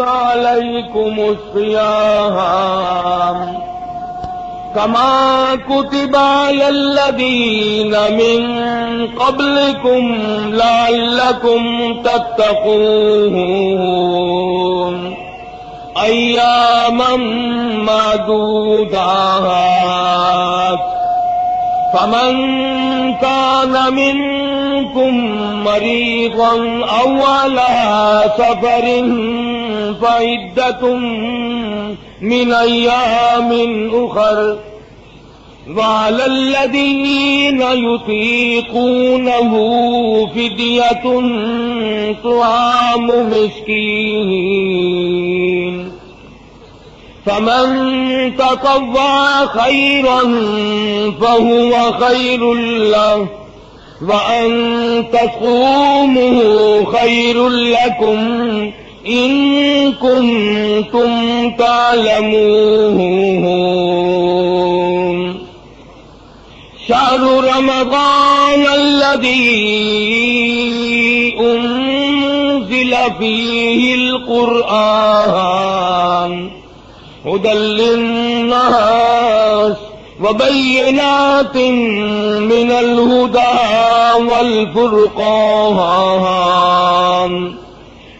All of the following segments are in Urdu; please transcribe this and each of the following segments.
عليكم الصيام كما كتب على الذين من قبلكم لعلكم تتقون أياما معدودات فمن كان منكم مريضا أو على سفر فعدة من أيام أخر. وعلى الذين يطيقونه فدية طعام مسكين. فمن تطوع خيرا فهو خير له. وأن تصوموا خير لكم. إن كنتم تعلمون. شهر رمضان الذي أنزل فيه القرآن هدى للناس وبينات من الهدى والفرقان.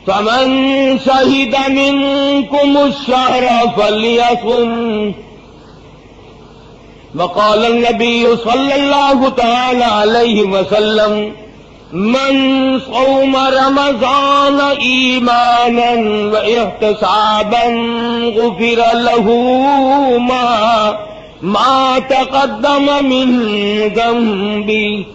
فمن شهد منكم الشهر فليصم. وقال النبي صلى الله تعالى عليه وسلم، من صوم رمضان إيمانا واحتسابا غفر له ما ما تقدم من ذنبه.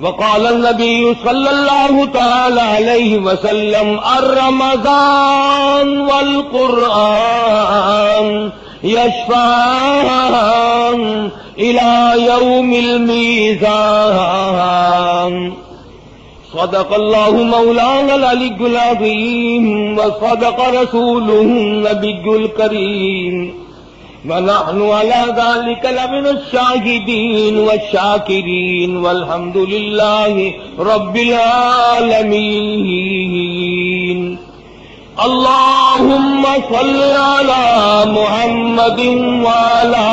وقال النبي صلى الله تعالى عليه وسلم، الرمضان والقرآن يشفعان إلى يوم الميزان. صدق الله مولانا العلي العظيم، وصدق رسوله النبي الكريم. ونحن على ذلك لمن الشاهدين والشاكرين والحمد لله رب العالمين. اللهم صل على محمد وعلى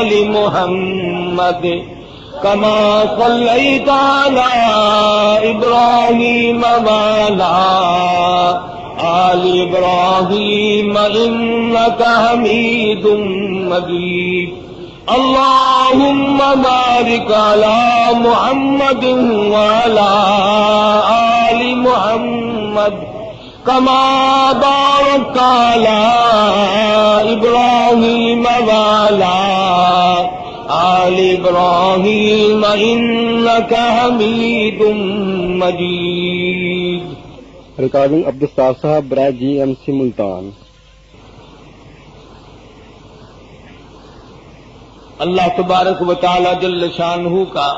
آل محمد. كما صليت على إبراهيم وعلى آل إبراهيم إنك حميد مجيد اللهم بارك على محمد وعلى آل محمد۔ كما باركت على إبراهيم وعلى آل إبراهيم إنك حميد مجيد ریکارڈنگ عبدالستار صاحب، برائے جی ایم سی ملتان۔ اللہ تبارک و تعالی جل شانہ کا،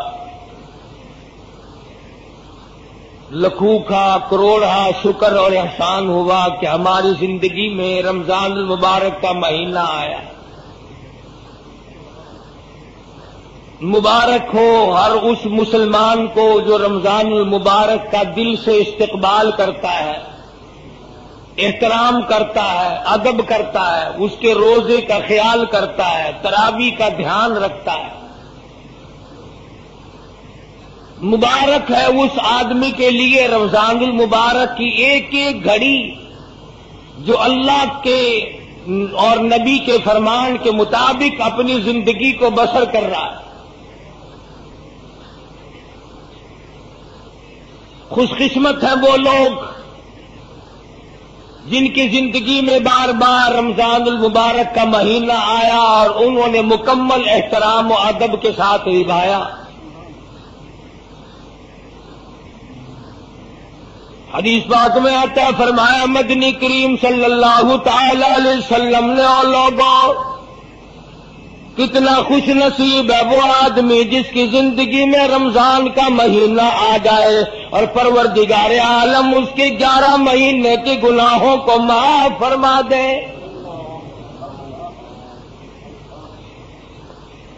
لکھو کا، کروڑا شکر اور احسان ہوا کہ ہماری زندگی میں رمضان المبارک کا مہینہ آیا۔ مبارک ہو ہر اس مسلمان کو جو رمضان المبارک کا دل سے استقبال کرتا ہے، احترام کرتا ہے، ادب کرتا ہے، اس کے روزے کا خیال کرتا ہے، تراوی کا دھیان رکھتا ہے۔ مبارک ہے اس آدمی کے لیے رمضان المبارک کی ایک ایک گھڑی جو اللہ کے اور نبی کے فرمان کے مطابق اپنی زندگی کو بسر کر رہا ہے۔ خوش قسمت ہیں وہ لوگ جن کی زندگی میں بار بار رمضان المبارک کا مہینہ آیا اور انہوں نے مکمل احترام و ادب کے ساتھ نبھایا۔ حدیث بات میں آتا ہے، فرمایا، مدنی کریم صلی اللہ تعالی علیہ وسلم نے اور لوگوں کتنا خوش نصیب ہے وہ آدمی جس کی زندگی میں رمضان کا مہینہ آ جائے اور پروردگار عالم اس کے گیارہ مہینے کے گناہوں کو معاف فرما دے۔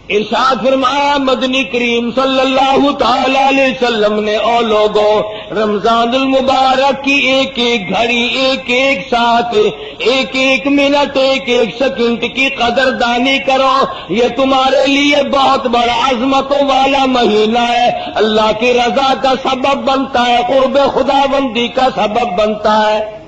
ارشاد فرمایا، مدنی کریم صلی اللہ تعالی علیہ وسلم نے، او لوگوں رمضان المبارک کی ایک ایک گھڑی، ایک ایک ساتھ ایک ایک منٹ، ایک ایک سیکنڈ کی قدر دانی کرو، یہ تمہارے لیے بہت بڑا عظمتوں والا مہینہ ہے۔ اللہ کی رضا کا سبب بنتا ہے، قرب خدا بندی کا سبب بنتا ہے۔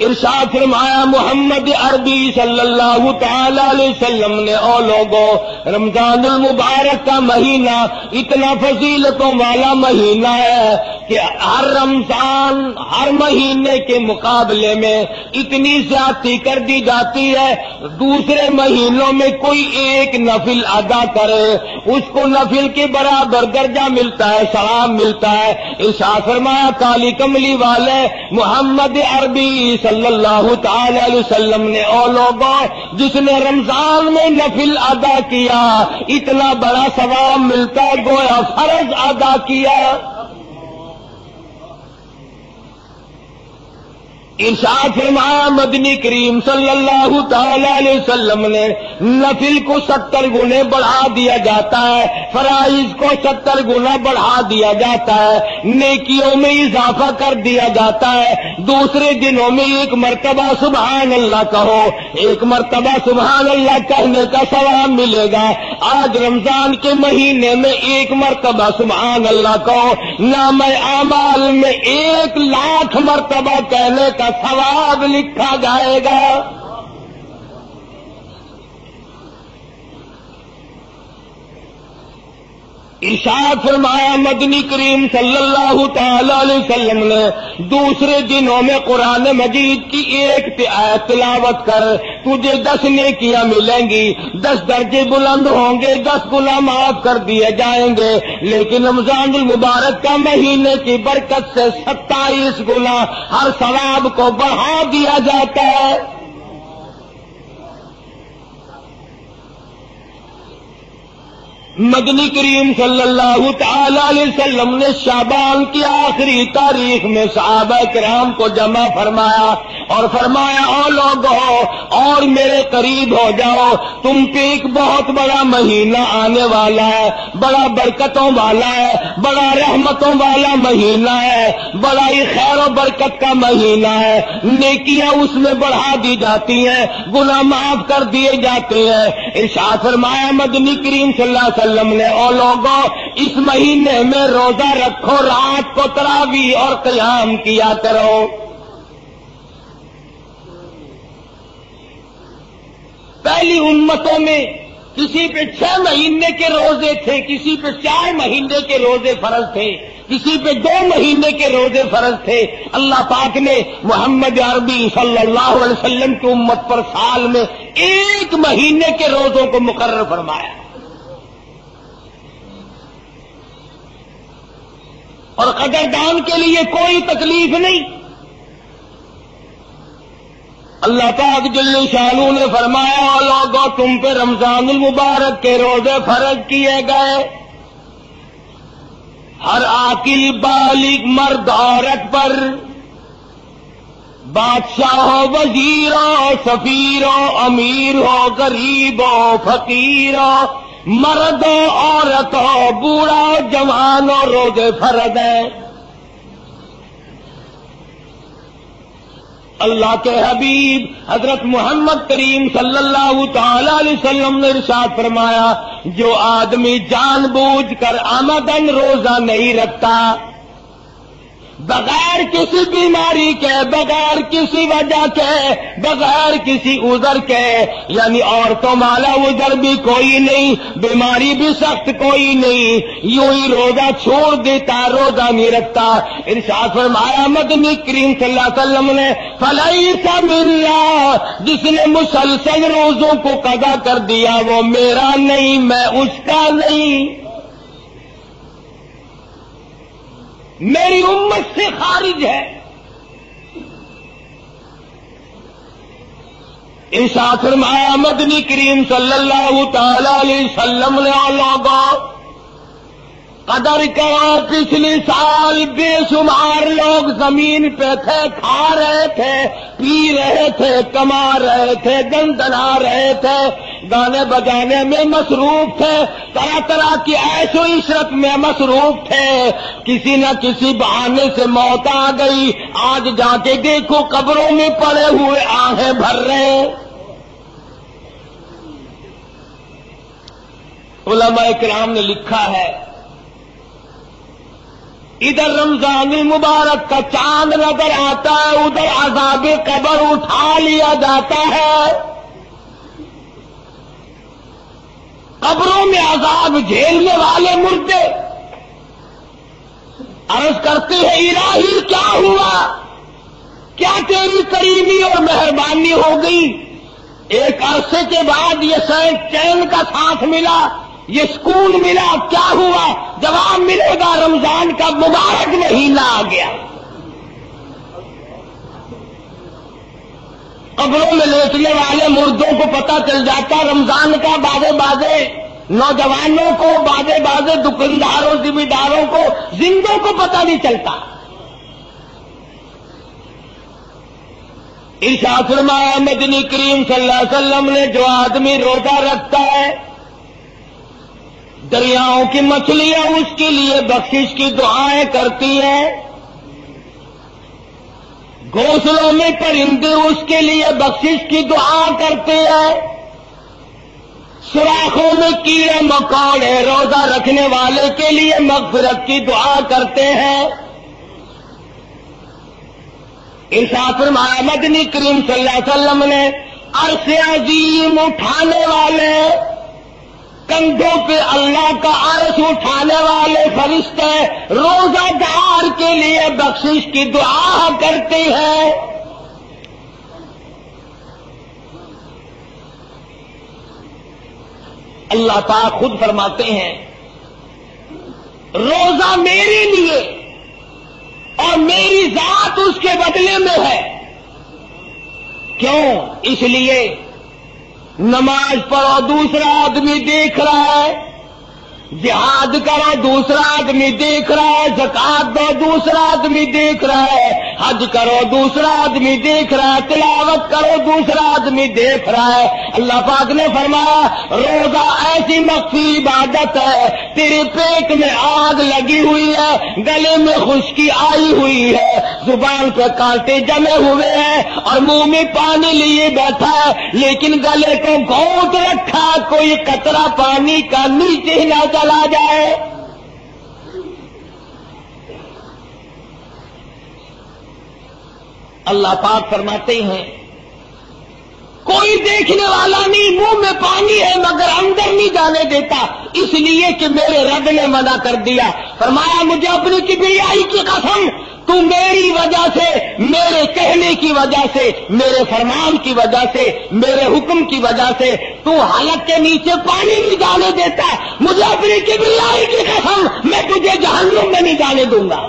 ارشاد فرمایا، محمد عربی صلی اللہ تعالی علیہ وسلم نے، او لوگوں رمضان المبارک کا مہینہ اتنا فضیلتوں والا مہینہ ہے۔ کہ ہر رمضان، ہر مہینے کے مقابلے میں اتنی زیادتی کر دی جاتی ہے، دوسرے مہینوں میں کوئی ایک نفل ادا کرے، اس کو نفل کے برابر درجہ ملتا ہے سلام ملتا ہے۔ ارشاد فرمایا، کالی کملی والے محمد عربی صلی اللہ تعالی علیہ وسلم نے، او لوگوں جس نے رمضان میں نفل ادا کیا، اتنا بڑا ثواب ملتا ہے، گویا فرض ادا کیا۔ ارشاد فرمایا مدنی کریم صلی اللہ تعالی علیہ وسلم نے نفل کو ستر گنے بڑھا دیا جاتا ہے، فرائض کو ستر گنا بڑھا دیا جاتا ہے، نیکیوں میں اضافہ کر دیا جاتا ہے۔ دوسرے دنوں میں ایک مرتبہ سبحان اللہ کہو، ایک مرتبہ سبحان اللہ کہنے کا ثواب ملے گا۔ آج رمضان کے مہینے میں ایک مرتبہ سبحان اللہ کہو، نام اعمال میں ایک لاکھ مرتبہ کہنے کا ثواب لکھا جائے گا۔ ارشاد فرمایا، مدنی کریم صلی اللہ تعالی علیہ وسلم نے دوسرے دنوں میں قرآن مجید کی ایک تلاوت کر، تجھے دس نیکیاں ملیں گی، دس درجے بلند ہوں گے، دس گنا معاف کر دیے جائیں گے۔ لیکن رمضان المبارک کا مہینے کی برکت سے ستائیس گنا ہر ثواب کو بڑھا دیا جاتا ہے۔ مدنی کریم صلی اللہ تعالی علیہ وسلم نے شابان کی آخری تاریخ میں صحابہ کرام کو جمع فرمایا اور فرمایا او لوگ اور میرے قریب ہو جاؤ۔ تم پہ ایک بہت بڑا مہینہ آنے والا ہے، بڑا برکتوں والا ہے، بڑا رحمتوں والا مہینہ ہے، بڑا ہی خیر و برکت کا مہینہ ہے۔ نیکیاں اس میں بڑھا دی جاتی ہیں، گناہ معاف کر دیے جاتے ہیں۔ ارشاد فرمایا، مدنی کریم صلی اللہ علیہ وسلم نے، او لوگوں اس مہینے میں روزہ رکھو، رات کو تراوی اور قیام کیا کرو۔ پہلی امتوں میں کسی پہ چھ مہینے کے روزے تھے، کسی پہ چار مہینے کے روزے فرض تھے، کسی پہ دو مہینے کے روزے فرض تھے۔ اللہ پاک نے محمد عربی صلی اللہ علیہ وسلم کی امت پر سال میں ایک مہینے کے روزوں کو مقرر فرمایا۔ اور قدردان کے لیے کوئی تکلیف نہیں۔ اللہ پاک جل شالو نے فرمایا لوگوں تم پہ رمضان المبارک کے روزے فرض کیے گئے۔ ہر عاقل، بالغ، مرد، عورت پر بادشاہ ہو وزیر ہو سفیر ہو امیر ہو، غریب ہو فقیر ہو مرد ہو عورت بوڑھا ہو جوان روزے فرد ہے اللہ کے حبیب حضرت محمد کریم صلی اللہ تعالی علیہ وسلم نے ارشاد فرمایا، جو آدمی جان بوجھ کر آمدن روزہ نہیں رکھتا بغیر کسی بیماری کے، بغیر کسی وجہ کے، بغیر کسی ادھر کے یعنی عورتوں والا ادھر بھی کوئی نہیں، بیماری بھی سخت کوئی نہیں، یوں ہی روزہ چھوڑ دیتا، روزہ نہیں رکھتا۔ ارشاد فرمایا مدنی کریم صلی اللہ علیہ وسلم نے فلائی سا ملا جس نے مسلسل روزوں کو قضا کر دیا، وہ میرا نہیں، میں اس کا نہیں۔ میری امت سے خارج ہے۔ ارشاد فرمایا، مدنی کریم صلی اللہ تعالی علیہ وسلم نے لوگوں، قدر کرو پچھلی سال بے شمار لوگ زمین پہ تھے، کھا رہے تھے، پی رہے تھے، کما رہے تھے دن دنا رہے تھے۔ گانے بجانے میں مصروف تھے، طرح طرح کی ایش و عشرت میں مصروف تھے۔ کسی نہ کسی بہانے سے موت آ گئی۔ آج جا کے دیکھو قبروں میں پڑے ہوئے آہیں بھر رہے ہیں۔ علماء کرام نے لکھا ہے، ادھر رمضان المبارک کا چاند نظر آتا ہے، ادھر عذاب قبر اٹھا لیا جاتا ہے۔ قبروں میں عذاب جھیلنے والے مردے عرض کرتے ہیں، الہی، کیا ہوا؟ کیا تیری قریبی اور مہربانی ہو گئی؟ ایک عرصے کے بعد یہ سینٹ چین کا ساتھ ملا، یہ سکون ملا، کیا ہوا؟ جواب ملے گا، رمضان کا مبارک مہینہ آ گیا۔ قبروں میں لیٹنے والے مردوں کو پتہ چل جاتا رمضان کا بازے بازے نوجوانوں کو، بازے بازے دکانداروں ذمہ داروں کو، زندوں کو پتہ نہیں چلتا۔ فرمایا مدنی کریم صلی اللہ علیہ وسلم نے جو آدمی روزہ رکھتا ہے، دریاؤں کی مچھلیاں اس کے لیے بخشش کی دعائیں کرتی ہیں۔ گھونسلوں میں پرندے اس کے لیے بخشش کی دعا کرتے ہیں۔ سوراخوں میں کیڑے مکوڑے روزہ رکھنے والے کے لیے مغفرت کی دعا کرتے ہیں۔ انصاف مدنی کریم صلی اللہ علیہ وسلم نے عرص عظیم اٹھانے والے کندھوں پہ اللہ کا عرش اٹھانے والے فرشتے روزہ دار کے لیے بخشش کی دعا کرتے ہیں۔ اللہ پاک خود فرماتے ہیں، روزہ میرے لیے اور میری ذات اس کے بدلے میں ہے۔ کیوں؟ اس لیے نماز پڑھو دوسرا آدمی دیکھ رہا ہے۔ جہاد کرو دوسرا آدمی دیکھ رہا ہے، زکات دو دوسرا آدمی دیکھ رہا ہے، حج کرو، دوسرا آدمی دیکھ رہا ہے، تلاوت کرو، دوسرا آدمی دیکھ رہا ہے۔ اللہ پاک نے فرمایا، روزہ ایسی مخفی عبادت ہے، تیرے پیٹ میں آگ لگی ہوئی ہے، گلے میں خشکی آئی ہوئی ہے، زبان پہ کانٹے جمے ہوئے ہیں اور منہ میں پانی لیے بیٹھا ہے، لیکن گلے کو گھونٹ رکھا، کوئی کترا پانی کا نیچے ہی نہ چلا جائے۔ اللہ پاک فرماتے ہیں، کوئی دیکھنے والا نہیں، منہ میں پانی ہے مگر اندر نہیں جانے دیتا۔ اس لیے کہ میرے رب نے منع کر دیا۔ فرمایا، مجھے اپنی کبریائی کی قسم تو میری وجہ سے، میرے کہنے کی وجہ سے، میرے فرمان کی وجہ سے، میرے حکم کی وجہ سے تو حالت کے نیچے پانی نہیں جانے دیتا مجھے اپنی کبریائی کی قسم، میں تجھے جہنم میں نہیں جانے دوں گا۔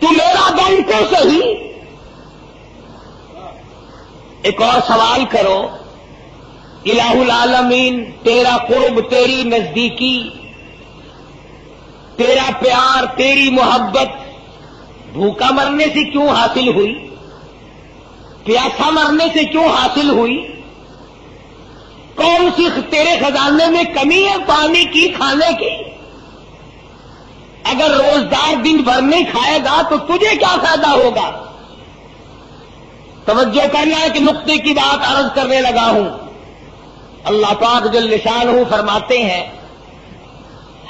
تو میرا دم کو صحیح؟ ایک اور سوال کرو۔ الہ العالمین تیرا قرب، تیری نزدیکی، تیرا پیار، تیری محبت، بھوکا مرنے سے کیوں حاصل ہوئی؟ پیاسا مرنے سے کیوں حاصل ہوئی؟ کون سی تیرے خزانے میں کمی ہے پانی کی، کھانے کی؟ اگر روزدار دن بھر نہیں کھائے گا تو تجھے کیا فائدہ ہوگا؟ توجہ کرنا ہے کہ نقطے کی بات عرض کرنے لگا ہوں۔ اللہ پاک جو نشان ہوں فرماتے ہیں،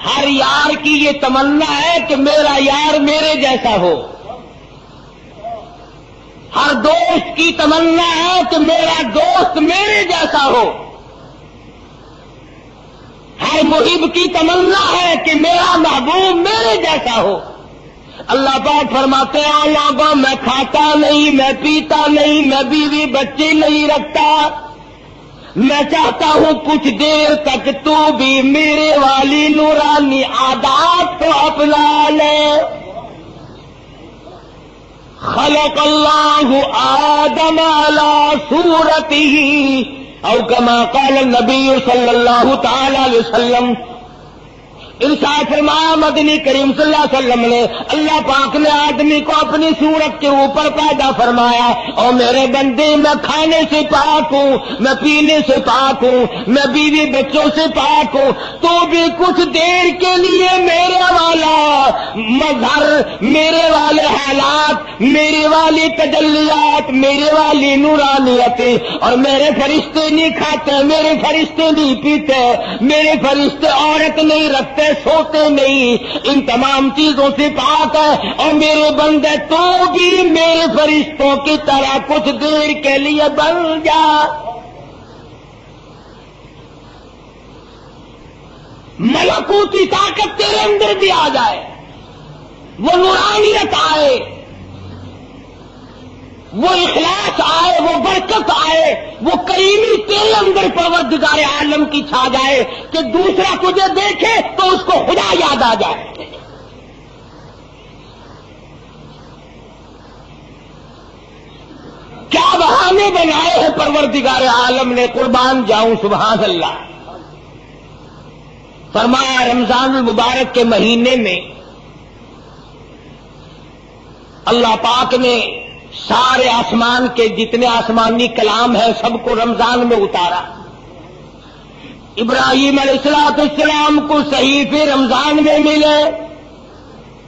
ہر یار کی یہ تمنا ہے کہ میرا یار میرے جیسا ہو۔ ہر دوست کی تمنا ہے کہ میرا دوست میرے جیسا ہو۔ ہر محب کی تمنا ہے کہ میرا محبوب میرے جیسا ہو۔ اللہ پاک فرماتے ہیں لوگوں میں کھاتا نہیں، میں پیتا نہیں، میں بیوی بچے نہیں رکھتا۔ میں چاہتا ہوں کچھ دیر تک تو بھی میرے والی نورانی عادات کو اپنا لے۔ خلق اللہ آدم على صورته او کما قال النبی صلی اللہ تعالی علیہ وسلم ارشاد فرمایا، مدنی کریم صلی اللہ علیہ وسلم نے اللہ پاک نے آدمی کو اپنی صورت کے اوپر پیدا فرمایا اور میرے بندے، میں کھانے سے پاک ہوں، میں پینے سے پاک ہوں، میں بیوی بچوں سے پاک ہوں۔ تو بھی کچھ دیر کے لیے میرے والا مظہر، میرے والے حالات میرے والی تجلیات، میرے والی نورانیتیں اور میرے فرشتے نہیں کھاتے، میرے فرشتے نہیں پیتے، میرے فرشتے عورت نہیں رکھتے سوتے نہیں ان تمام چیزوں سے پاک ہے۔ اور میرے بندے، تو بھی میرے فرشتوں کی طرح کچھ دیر کے لیے بن جا۔ ملکوتی طاقت تیرے اندر بھی آ جائے۔ وہ نورانیت آئے۔ وہ اخلاص آئے، وہ برکت آئے، وہ کریمی تیرے اندر پروردگار عالم کی چھا جائے کہ دوسرا تجھے دیکھے تو اس کو خدا یاد آ جائے۔ کیا بہانے بنائے ہیں پروردگار عالم نے؟ قربان جاؤں، سبحان اللہ۔ فرمایا، رمضان المبارک کے مہینے میں اللہ پاک نے سارے آسمان کے جتنے آسمانی کلام ہیں سب کو رمضان میں اتارا۔ ابراہیم علیہ السلاط السلام کو صحیح رمضان میں ملے۔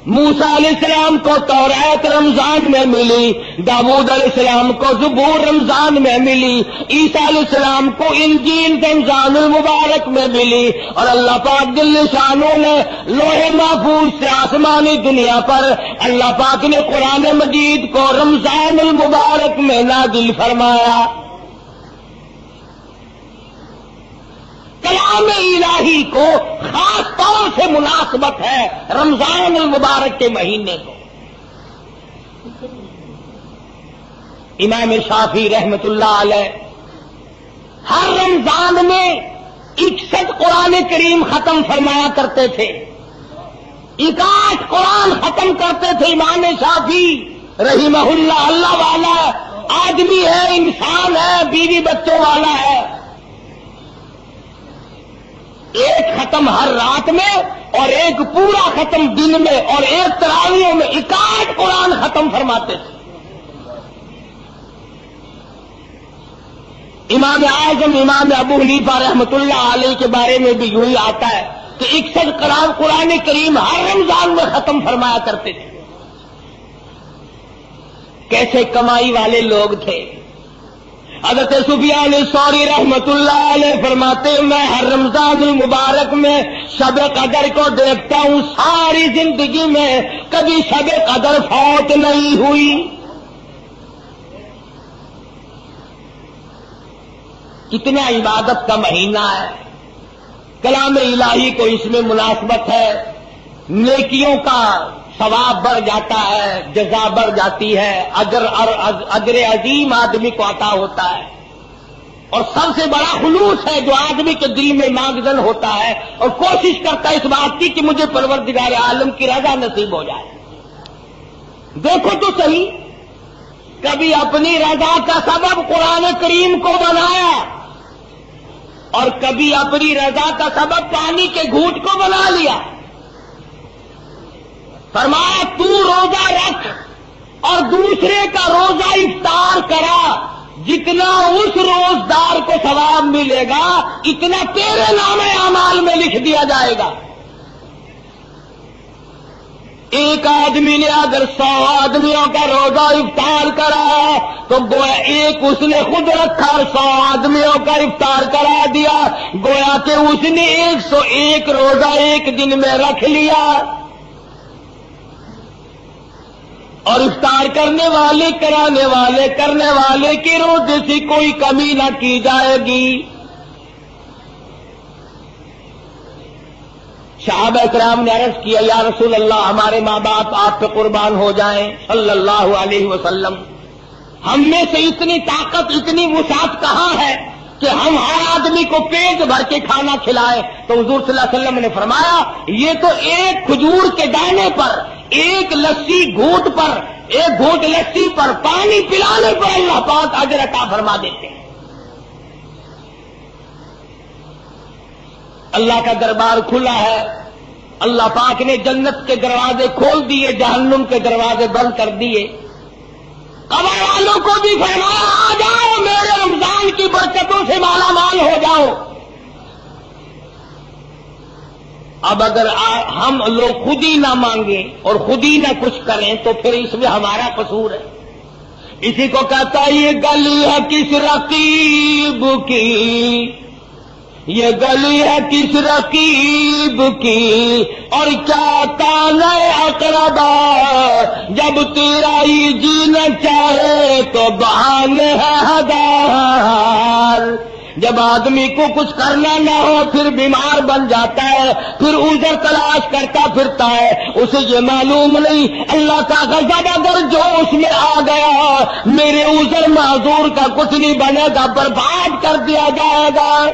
موسا علیہ السلام کو توریت رمضان میں ملی، داود علیہ السلام کو زبور رمضان میں ملی، عیسیٰ علیہ السلام کو انجین رمضان المبارک میں ملی اور اللہ پاک دل شانوں نے لوہے محفوظ سے آسمانی دنیا پر اللہ پاک نے قرآن مجید کو رمضان المبارک میں نادل فرمایا۔ کلام الہی کو خاص طور سے مناسبت ہے رمضان المبارک کے مہینے کو۔ امام شافی رحمت اللہ علیہ ہر رمضان میں اکسٹھ قرآن کریم ختم فرمایا کرتے تھے۔ اکاٹھ قرآن ختم کرتے تھے امام شافی رحمہ اللہ اللہ والا آدمی ہے، انسان ہے، بیوی بچوں والا ہے۔ ایک ختم ہر رات میں اور ایک پورا ختم دن میں اور ایک تراویوں میں اکاٹھ قرآن ختم فرماتے تھے۔ امام اعظم، امام ابو حلیفہ رحمت اللہ علیہ کے بارے میں بھی یوں ہی آتا ہے کہ اکسٹھ قرآن قرآن کریم ہر رمضان میں ختم فرمایا کرتے تھے۔ کیسے کمائی والے لوگ تھے۔ حضرت سفیان سوری رحمت اللہ علیہ فرماتے میں ہر رمضان المبارک میں شب قدر کو دیکھتا ہوں، ساری زندگی میں کبھی شب قدر فوت نہیں ہوئی۔ کتنا عبادت کا مہینہ ہے۔ کلام الہی کو اس میں مناسبت ہے۔ نیکیوں کا ثواب بڑھ جاتا ہے، جزا بڑھ جاتی ہے اگر اگر عظیم آدمی کو عطا ہوتا ہے۔ اور سب سے بڑا خلوص ہے جو آدمی کے دل میں مانگزن ہوتا ہے اور کوشش کرتا ہے اس بات کی کہ مجھے پروردگار عالم کی رضا نصیب ہو جائے۔ دیکھو تو صحیح، کبھی اپنی رضا کا سبب قرآن کریم کو بنایا اور کبھی اپنی رضا کا سبب پانی کے گھوٹ کو بنا لیا۔ فرمایا، تو روزہ رکھ اور دوسرے کا روزہ افطار کرا۔ جتنا اس روزدار کو ثواب ملے گا، اتنا تیرے نام اعمال میں لکھ دیا جائے گا۔ ایک آدمی نے اگر سو آدمیوں کا روزہ افطار کرا، تو گویا ایک اس نے خود رکھا سو آدمیوں کا افطار کرا دیا۔ گویا کہ اس نے ایک سو ایک روزہ ایک دن میں رکھ لیا۔ اور افطار کرنے والے، کرانے والے، کرنے والے کی روزے سے کوئی کمی نہ کی جائے گی۔ شہاب اکرام نے عرض کیا، یا رسول اللہ، ہمارے ماں باپ آپ پہ قربان ہو جائیں، صلی اللہ علیہ وسلم۔ ہم میں سے اتنی طاقت، اتنی وسعت کہاں ہے؟ کہ ہم ہر آدمی کو پیٹ بھر کے کھانا کھلائے تو حضور صلی اللہ علیہ وسلم نے فرمایا، یہ تو ایک کھجور کے دانے پر، ایک لسی گھوٹ پر، ایک گھوٹ لسی پر پانی پلانے پر اللہ پاک اجر عطا فرما دیتے ہیں۔ اللہ کا دربار کھلا ہے۔ اللہ پاک نے جنت کے دروازے کھول دیے، جہنم کے دروازے بند کر دیے۔ قبر والوں کو بھی فرمایا، آ جاؤ میرے رمضان کی برکتوں سے مالا مال ہو جاؤ۔ اب اگر ہم لوگ خود ہی نہ مانگیں اور خود ہی نہ کچھ کریں تو پھر اس میں ہمارا قصور ہے۔ اسی کو کہتا ہے، یہ گلی ہے کس رقیب کی؟ یہ گلی ہے کس رقیب کی؟ اور کیا کان اقربا جب تیرا ہی جینا چاہے تو بہانے ہے ہزار۔ جب آدمی کو کچھ کرنا نہ ہو، پھر بیمار بن جاتا ہے، پھر ادھر تلاش کرتا، پھرتا ہے۔ اسے یہ معلوم نہیں، اللہ کا غضب اگر جو اس میں آ گیا، میرے ازر معذور کا کچھ نہیں بنے گا، برباد کر دیا جائے گا۔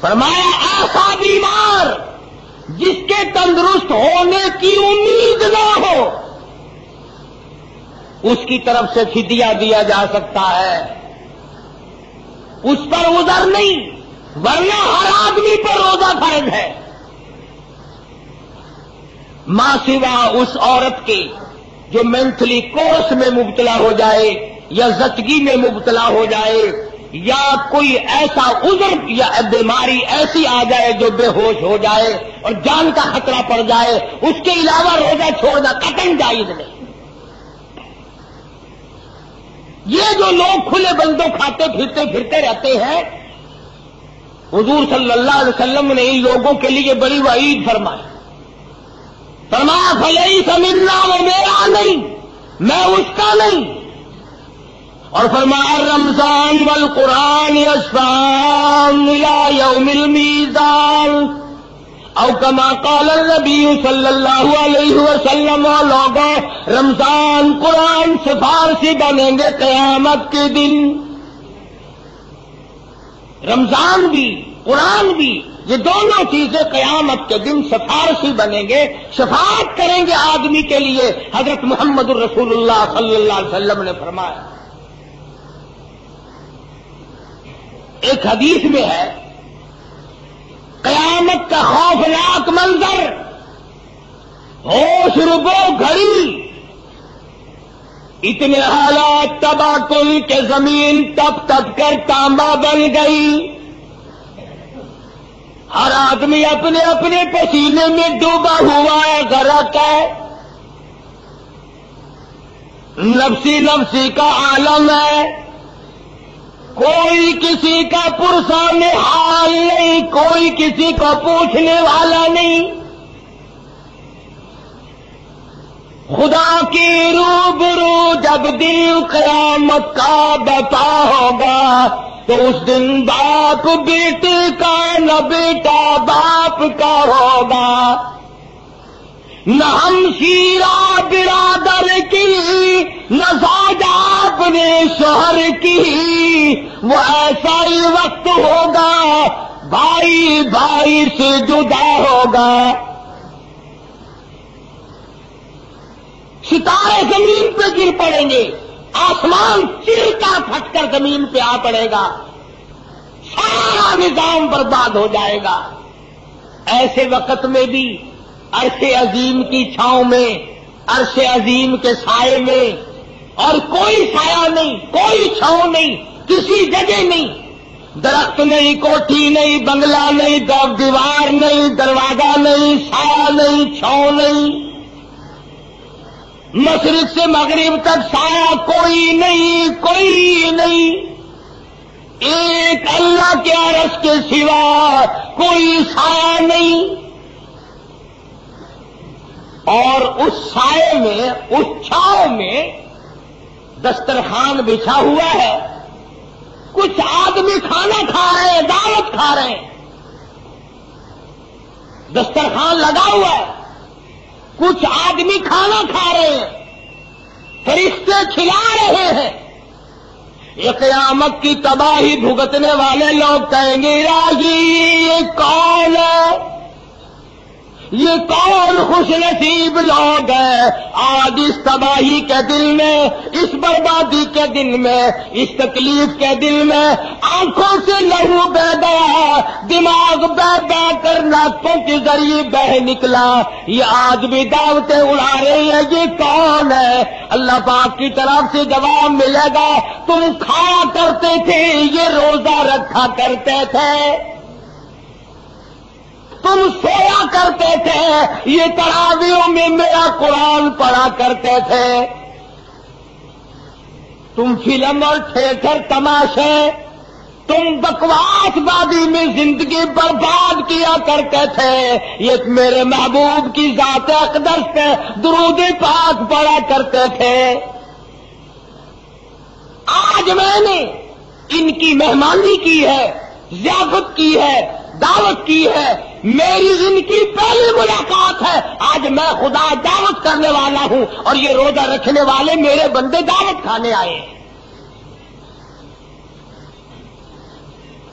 فرمایا ایسا بیمار! جس کے تندرست ہونے کی امید نہ ہو، اس کی طرف سے فدیا دیا جا سکتا ہے۔ اس پر ادھر نہیں، ورنہ ہر آدمی پر روزہ فرض ہے۔ ماں سوا اس عورت کے جو مینٹلی کورس میں مبتلا ہو جائے یا زچگی میں مبتلا ہو جائے یا کوئی ایسا عذر یا بیماری ایسی آ جائے جو بے ہوش ہو جائے اور جان کا خطرہ پڑ جائے، اس کے علاوہ روزہ چھوڑنا قتل جائز نہیں۔ یہ جو لوگ کھلے بندوں کھاتے پھرتے پھرتے رہتے ہیں، حضور صلی اللہ علیہ وسلم نے ان لوگوں کے لیے بڑی وعید فرمائی۔ فرمایا فلئی سمجھنا وہ میرا نہیں، میں اس کا نہیں۔ اور فرمایا، رمضان بل قرآن یسان یوم المیزان۔ او کما قال النبی صلی اللہ علیہ وسلم لوگوں رمضان قرآن سفارسی بنیں گے قیامت کے دن۔ رمضان بھی، قرآن بھی، یہ دونوں چیزیں قیامت کے دن سفارسی بنیں گے۔ شفاعت کریں گے آدمی کے لیے۔ حضرت محمد الرسول اللہ صلی اللہ علیہ وسلم نے فرمایا۔ ایک حدیث میں ہے، قیامت کا خوفناک منظر، ہوش ربو گھڑی، اتنے حالات تباہ کل کے زمین تپ تپ کر تانبا بن گئی۔ ہر آدمی اپنے اپنے پسینے میں ڈوبا ہوا ہے گرک ہے۔ نفسی نفسی کا عالم ہے۔ کوئی کسی کا پرسا حال نہیں، کوئی کسی کو پوچھنے والا نہیں۔ خدا کی روبرو جب دل قیامت کا بتا ہوگا، تو اس دن باپ بیٹے کا نہ بیٹا باپ کا ہوگا۔ نہ ہم شیرا برادر کی، نہ ساجا اپنے شوہر کی۔ وہ ایسا ہی وقت ہوگا، بھائی بھائی سے جدا ہوگا۔ ستارے زمین پہ گر پڑیں گے، آسمان چلتا پھٹ کر زمین پہ آ پڑے گا۔ سارا نظام برباد ہو جائے گا۔ ایسے وقت میں بھی عرش عظیم کی چھاؤں میں، عرش عظیم کے سائے میں، اور کوئی سایہ نہیں، کوئی چھاؤں نہیں، کسی جگہ نہیں۔ درخت نہیں، کوٹھی نہیں، بنگلہ نہیں دیوار نہیں، دروازہ نہیں، سایہ نہیں، چھاؤں نہیں۔ مشرق سے مغرب تک سایہ کوئی نہیں کوئی نہیں۔ ایک اللہ کے عرص کے سوا کوئی سایہ نہیں۔ اور اس سائے میں، اس چھاؤ میں دسترخوان بچھا ہوا ہے۔ کچھ آدمی کھانا کھا رہے ہیں، دعوت کھا رہے ہیں۔ دسترخوان لگا ہوا ہے۔ کچھ آدمی کھانا کھا رہے ہیں۔ فرشتے کھلا رہے ہیں۔ یہ قیامت کی تباہی بھگتنے والے لوگ کہیں گے، راجی، یہ کون ہے؟ یہ کون خوش نصیب لوگ ہیں؟ آج اس تباہی کے دل میں، اس بربادی کے دن میں، اس تکلیف کے دل میں آنکھوں سے لہو بہ گیا دماغ بہ بہ کر ناکوں کے ذریعے بہ نکلا۔ یہ آج بھی دعوتیں اڑا رہی ہیں، یہ کون ہے؟ اللہ پاک کی طرف سے جواب ملے گا۔ تم کھایا کرتے تھے، یہ روزہ رکھا کرتے تھے۔ تم سویا کرتے تھے، یہ تراویوں میں میرا قرآن پڑھا کرتے تھے۔ تم فلم اور تھیٹر تماشے، تم بکواس بازی میں زندگی برباد کیا کرتے تھے۔ یہ میرے محبوب کی ذات اقدس پہ درود پاک پڑا کرتے تھے۔ آج میں نے ان کی مہمانی کی ہے، ضیافت کی ہے، دعوت کی ہے میری ان کی پہلی ملاقات ہے۔ آج میں خدا دعوت کرنے والا ہوں اور یہ روزہ رکھنے والے میرے بندے دعوت کھانے آئے ہیں۔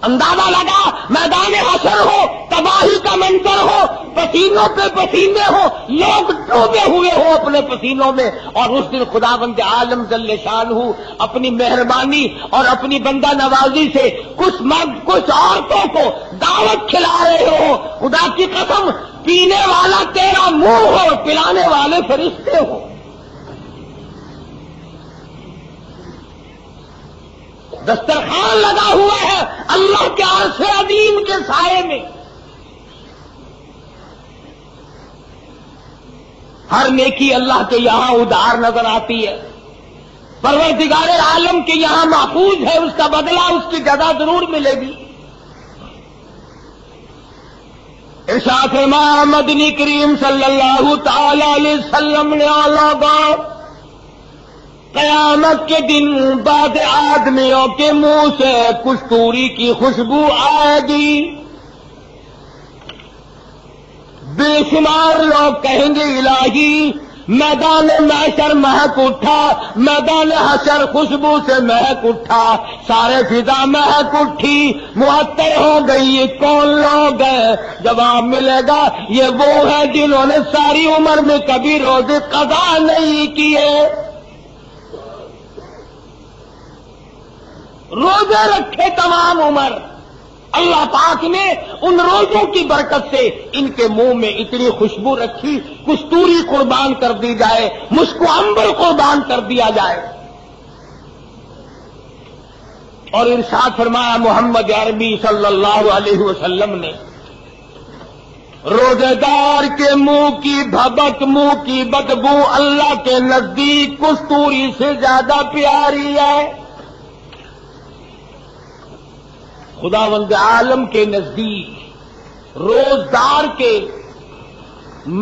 اندازہ لگا، میدان حشر ہو، تباہی کا منظر ہو، پسینوں پہ پسینے ہو، لوگ ڈوبے ہوئے ہو اپنے پسینوں میں، اور اس دن خدا بند عالم جل شان ہوں اپنی مہربانی اور اپنی بندہ نوازی سے کچھ مرد، کچھ عورتوں کو دعوت کھلا رہے ہو۔ خدا کی قسم، پینے والا تیرا منہ ہو پلانے والے فرشتے ہو دسترخوان لگا ہوا ہے اللہ کے عرص عظیم کے سائے میں۔ ہر نیکی اللہ کے یہاں ادار نظر آتی ہے۔ پروردگار عالم کے یہاں محفوظ ہے، اس کا بدلہ اس کی جگہ ضرور ملے گی۔ ارشاد مدنی کریم صلی اللہ تعالی علیہ وسلم نے آلہ قیامت کے دن بعد آدمیوں کے منہ سے کشتوری کی خوشبو آئے گی۔ بے شمار لوگ کہیں گے، الہی، میدان محشر مہک اٹھا، میدان حشر خوشبو سے مہک اٹھا، سارے فضا مہک اٹھی معطر ہو گئی، یہ کون لوگ ہیں؟ جواب ملے گا، یہ وہ ہے جنہوں نے ساری عمر میں کبھی روزے قضا نہیں کیے۔ روزے رکھے تمام عمر۔ اللہ پاک نے ان روزوں کی برکت سے ان کے منہ میں اتنی خوشبو رکھی، کستوری قربان کر دی جائے مسکو امبر قربان کر دیا جائے۔ اور ارشاد فرمایا، محمد عربی صلی اللہ علیہ وسلم نے روزے دار کے منہ کی بھبک، منہ کی بدبو اللہ کے نزدیک کستوری سے زیادہ پیاری ہے۔ خدا وند عالم کے نزدیک، روزدار کے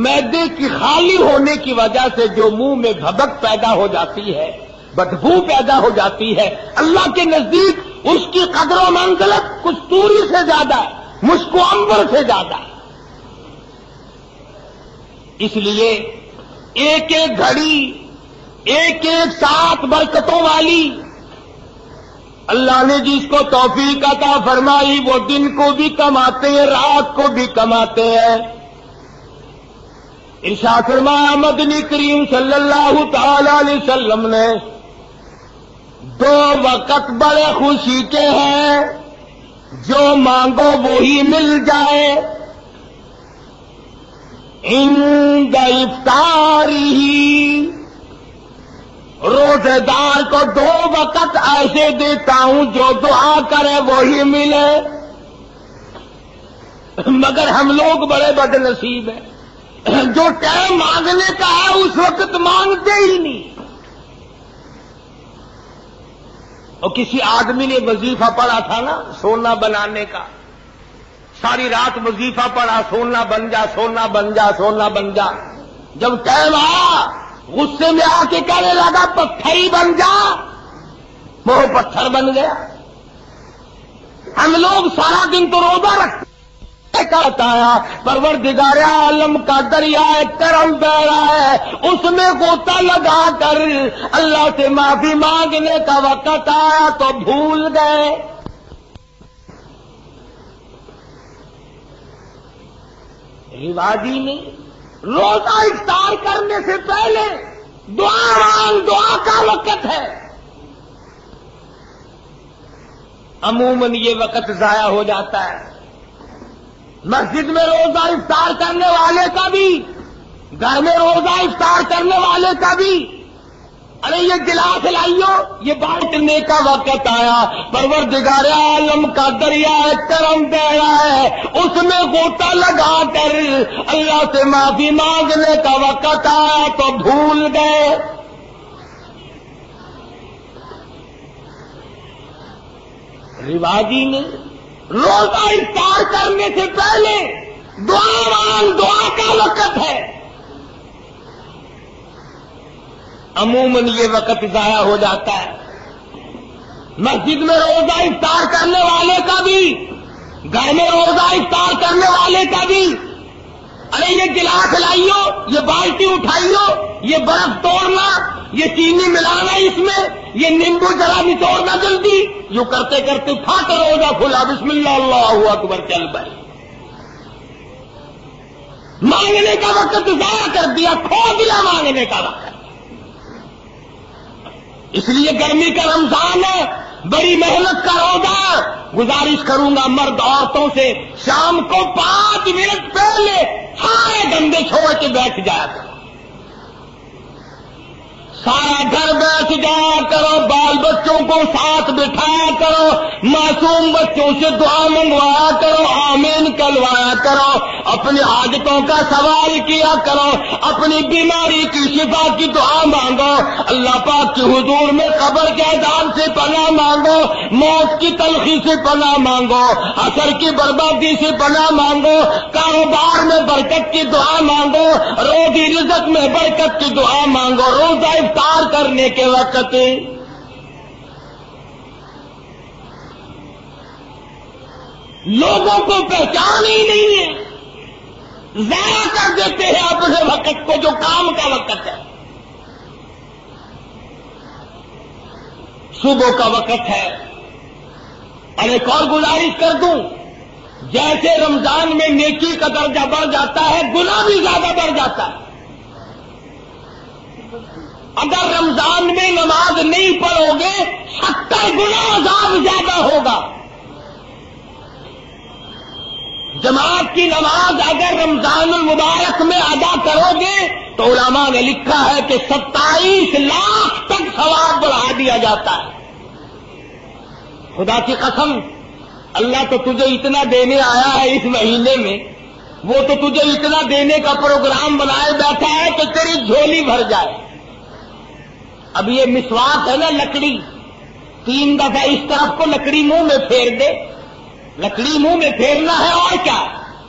میدے کی خالی ہونے کی وجہ سے جو منہ میں بھبک پیدا ہو جاتی ہے، بدبو پیدا ہو جاتی ہے، اللہ کے نزدیک اس کی قدر و منزلت کستوری سے زیادہ مشکو امبر سے زیادہ اس لیے ایک ایک گھڑی، ایک ایک سات برکتوں والی اللہ نے جس کو توفیق عطا فرمائی، وہ دن کو بھی کماتے ہیں، رات کو بھی کماتے ہیں۔ ارشا فرمایا، مدنی کریم صلی اللہ تعالی علیہ وسلم نے دو وقت بڑے خوشی کے ہیں، جو مانگو وہی مل جائے۔ ان افطاری روزے دار کو دو وقت ایسے دیتا ہوں جو دعا کرے وہی ملے۔ مگر ہم لوگ بڑے بد نصیب ہیں۔ جو ٹائم مانگنے کا ہے، اس وقت مانگتے ہی نہیں۔ اور کسی آدمی نے وظیفہ پڑا تھا نا، سونا بنانے کا۔ ساری رات وظیفہ پڑا سونا بن جا، سونا بن جا، سونا بن جا۔ جب ٹائم آیا غصے میں آ کے کہنے لگا پتھر ہی بن جا۔ وہ پتھر بن گیا۔ ہم لوگ سارا دن تو روزہ رکھتے آیا پروردگار عالم کا دریا کرم بہ رہا ہے۔ اس میں گوتا لگا کر اللہ سے معافی مانگنے کا وقت آیا تو بھول گئے۔ رواج ہی نہیں۔ روزہ افطار کرنے سے پہلے دعا مانگ، دعا کا وقت ہے۔ عموماً یہ وقت ضائع ہو جاتا ہے۔ مسجد میں روزہ افطار کرنے والے کا بھی، گھر میں روزہ افطار کرنے والے کا بھی۔ ارے یہ گلاس لائیو یہ بانٹنے کا وقت آیا۔ پرور عالم کا دریا کرم دے رہا ہے۔ اس میں گوٹا لگا کر اللہ سے معافی مانگنے کا وقت آیا تو بھول گئے۔ رواجی نے روزہ افطار کرنے سے پہلے دعا مانگ دعا کا وقت ہے۔ عموماً یہ وقت ضائع ہو جاتا ہے۔ مسجد میں روزہ افطار کرنے والے کا بھی، گھر میں روزہ افطار کرنے والے کا بھی۔ ارے یہ گلاس لائیو یہ بالٹی اٹھائیو، یہ برف توڑنا، یہ چینی ملانا اس میں، یہ نیمبو ذرا نچوڑنا جلدی۔ یوں کرتے کرتے پھاٹ روزہ کھلا، بسم اللہ اللہ اکبر چل پائے مانگنے کا وقت ضائع کر دیا، کھو دیا مانگنے کا وقت۔ اس لیے گرمی کا رمضان ہے، بڑی محنت کا روزہ گزارش کروں گا مرد عورتوں سے، شام کو پانچ منٹ پہلے سارے گندے چھوڑ کے بیٹھ جایا کرو۔ سارا گھر بیٹھ جایا کرو، بال بچوں کو ساتھ بٹھایا کرو، معصوم بچوں سے دعا منگوایا کرو، آمین کلوایا کرو، اپنی حاجتوں کا سوال کیا کرو، اپنی بیماری کی شفا کی دعا مانگو۔ اللہ پاک کی حضور میں قبر کے عذاب سے پناہ مانگو، موت کی تلخی سے پناہ مانگو، اثر کی بربادی سے پناہ مانگو، کاروبار میں برکت کی دعا مانگو، روزی رزق میں برکت کی دعا مانگو، روزہ افطار کرنے کے وقت لوگوں کو پہچان ہی نہیں ہے۔ ضائع کر دیتے ہیں اپنے وقت کو جو کام کا وقت ہے۔ صبح کا وقت ہے۔ اور ایک اور گزارش کر دوں، جیسے رمضان میں نیکی کا درجہ بڑھ جاتا ہے گنا بھی زیادہ بڑھ جاتا ہے۔ اگر رمضان میں نماز نہیں پڑھو گے، ستر گنا عذاب زیادہ ہوگا۔ جماعت کی نماز اگر رمضان المبارک میں ادا کرو گے، تو علماء نے لکھا ہے کہ ستائیس لاکھ تک ثواب بڑھا دیا جاتا ہے۔ خدا کی قسم، اللہ تو تجھے اتنا دینے آیا ہے اس مہینے میں، وہ تو تجھے اتنا دینے کا پروگرام بنائے بیٹھا ہے کہ تیری جھولی بھر جائے۔ اب یہ مسواس ہے نا لکڑی۔ تین دفعہ اس طرف کو لکڑی منہ میں پھیر دے۔ لکڑی منہ میں پھیرنا ہے اور کیا؟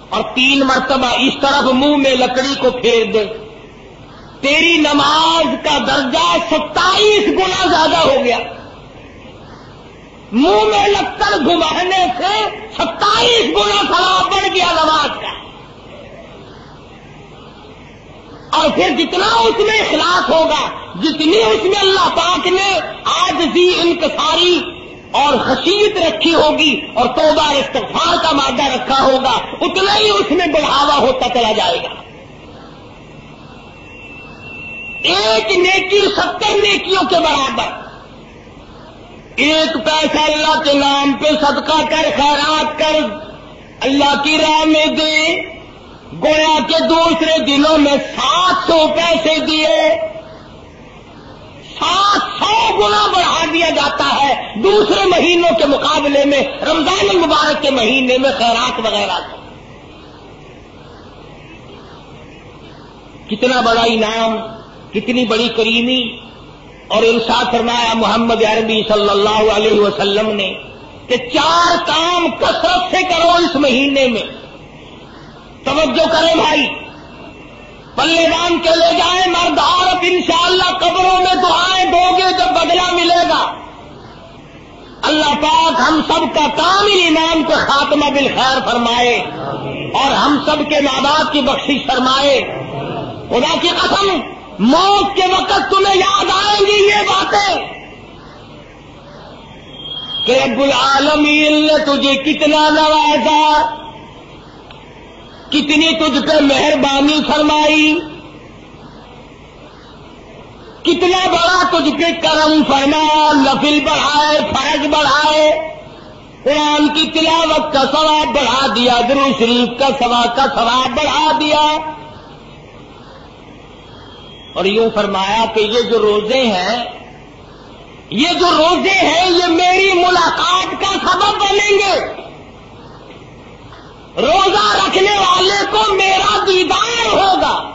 اور تین مرتبہ اس طرف منہ میں لکڑی کو پھیر دے۔ تیری نماز کا درجہ ستائیس گنا زیادہ ہو گیا۔ منہ میں لکڑ گھمانے سے ستائیس گنا خراب بڑھ گیا نماز کا۔ اور پھر جتنا اس میں اخلاص ہوگا، جتنی اس میں اللہ پاک نے آج بھی انکساری اور خشیت رکھی ہوگی اور توبہ استغفار کا مادہ رکھا ہوگا، اتنا ہی اس میں بڑھاوا ہوتا چلا جائے گا۔ ایک نیکی، ستر نیکیوں کے برابر۔ ایک پیسہ اللہ کے نام پہ صدقہ کر، خیرات کر، اللہ کی راہ میں دے۔ گویا کے دوسرے دنوں میں سات سو پیسے دیے، سات سو گنا بڑھا دیا جاتا ہے۔ دوسرے مہینوں کے مقابلے میں، رمضان المبارک کے مہینے میں خیرات وغیرہ۔ کتنا بڑا انعام، کتنی بڑی کریمی۔ اور ارشاد فرمایا محمد عربی صلی اللہ علیہ وسلم نے کہ چار کام کثرت سے کرو اس مہینے میں۔ توجہ کریں بھائی۔ پلے دان کے لے جائیں مرد عورت، انشاءاللہ قبروں میں دعائیں دو گے جب بدلہ ملے گا۔ اللہ پاک ہم سب کا کامل ایمان کو خاتمہ بالخیر فرمائے اور ہم سب کے ماں باپ کی بخشش فرمائے۔ خدا کی قسم، موت کے وقت تمہیں یاد آئیں گی یہ باتیں۔ کہ رب العالمین نے تجھے کتنا نوازا۔ کتنی تجھ پہ مہربانی فرمائی؟ کتنا بڑا تجھ پہ کرم فرمایا نفل بڑھائے، فرض بڑھائے۔ قرآن کی تلاوت کا ثواب بڑھا دیا درو شریف کا ثواب کا ثواب بڑھا دیا۔ اور یوں فرمایا کہ یہ جو روزے ہیں، یہ جو روزے ہیں، یہ میری ملاقات کا سبب بنیں گے۔ روزہ رکھنے والے کو میرا دیدار ہوگا۔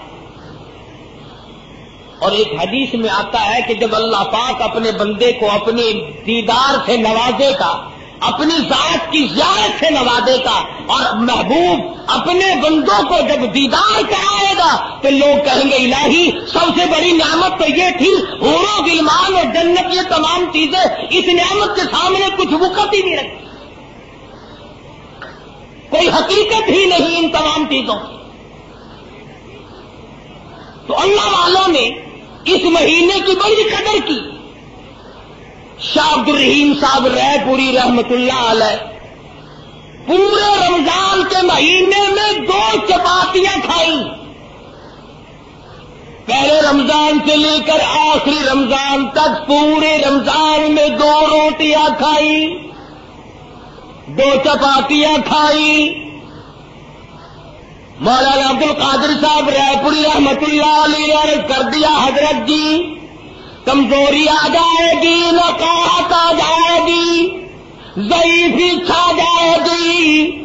اور ایک حدیث میں آتا ہے کہ جب اللہ پاک اپنے بندے کو اپنے دیدار سے نوازے گا، اپنی ذات کی زیارت سے نوازے گا اور محبوب اپنے بندوں کو جب دیدار کرائے گا تو لوگ کہیں گے، الہی، سب سے بڑی نعمت تو یہ تھی ہورو گلمان اور جنت، یہ تمام چیزیں اس نعمت کے سامنے کچھ وقت ہی نہیں رکھتی۔ کوئی حقیقت ہی نہیں ان تمام چیزوں کی۔ تو اللہ والوں نے اس مہینے کی بڑی قدر کی۔ شاہ عبد الرحیم صاحب رہ پوری رحمت اللہ علیہ پورے رمضان کے مہینے میں دو چپاتیاں کھائی پہلے رمضان سے لے کر آخری رمضان تک پورے رمضان میں دو روٹیاں کھائی دو چپاتیاں کھائی۔ مولانا عبد القادر صاحب رائے پوری رحمت اللہ علیہ کر دیا، حضرت جی کمزوری آ جائے گی، نقاہت آ جائے گی، ضعیفی چھا جائے گی۔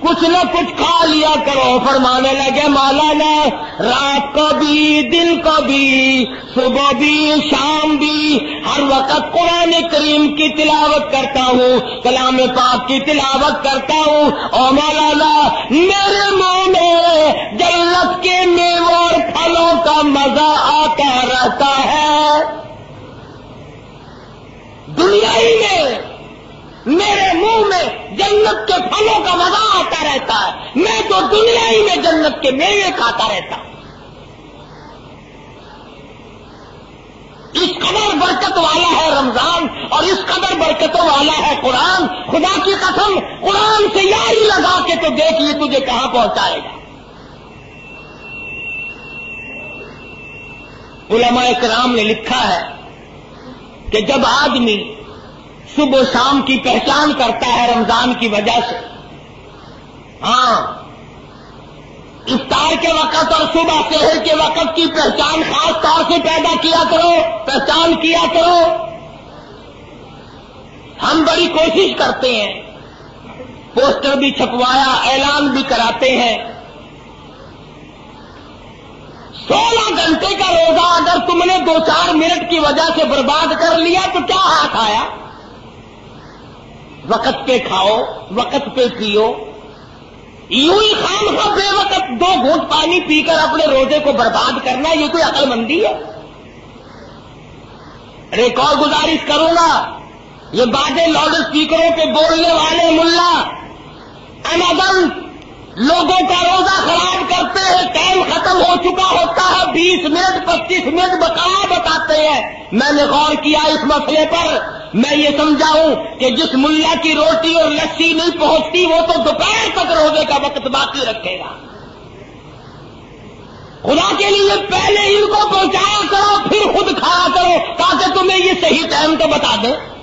کچھ نہ کچھ کھا لیا کرو۔ فرمانے لگے مولانا رات کو بھی، دن کو بھی، صبح بھی، شام بھی، ہر وقت قرآن کریم کی تلاوت کرتا ہوں، کلام پاک کی تلاوت کرتا ہوں۔ اور مولانا، میرے منہ میں جنت کے میووں اور پھلوں کا مزہ آتا رہتا ہے۔ دنیا ہی میں میرے منہ میں جنت کے پھلوں کا مزہ آتا رہتا ہے۔ میں تو دنیا ہی میں جنت کے میوے کھاتا رہتا ہوں۔ اس قدر برکت والا ہے رمضان اور اس قدر برکتوں والا ہے قرآن۔ خدا کی قسم، قرآن سے یاری لگا کے تو دیکھ دیکھیے تجھے کہاں پہنچائے گا۔ علماء کرام نے لکھا ہے کہ جب آدمی صبح و شام کی پہچان کرتا ہے رمضان کی وجہ سے۔ ہاں۔ افطار کے وقت اور صبح شہر کے وقت کی پہچان خاص طور سے پیدا کیا کرو، پہچان کیا کرو۔ ہم بڑی کوشش کرتے ہیں۔ پوسٹر بھی چھپوایا، اعلان بھی کراتے ہیں۔ سولہ گھنٹے کا روزہ اگر تم نے دو چار منٹ کی وجہ سے برباد کر لیا تو کیا ہاتھ آیا؟ وقت پہ کھاؤ، وقت پہ پیو۔ یوں ہی خام کا بے وقت دو گھونٹ پانی پی کر اپنے روزے کو برباد کرنا، یہ کوئی عقل مندی ہے؟ ایک اور گزارش کروں گا۔ یہ باتیں لاؤڈ اسپیکروں پہ بولنے والے ملا۔ اندن لوگوں کا روزہ خراب کرتے ہیں، ٹائم ختم ہو چکا ہوتا ہے، بیس منٹ، پچیس منٹ بکا بتاتے ہیں۔ میں نے غور کیا اس مسئلے پر۔ میں یہ سمجھاؤں کہ جس ملا کی روٹی اور لسی نہیں پہنچتی، وہ تو دوپہر تک روزے کا وقت باقی رکھے گا۔ خدا کے لیے پہلے ان کو پہنچایا کرو، پھر خود کھایا کرو، تاکہ تمہیں یہ صحیح ٹائم تو بتا دیں۔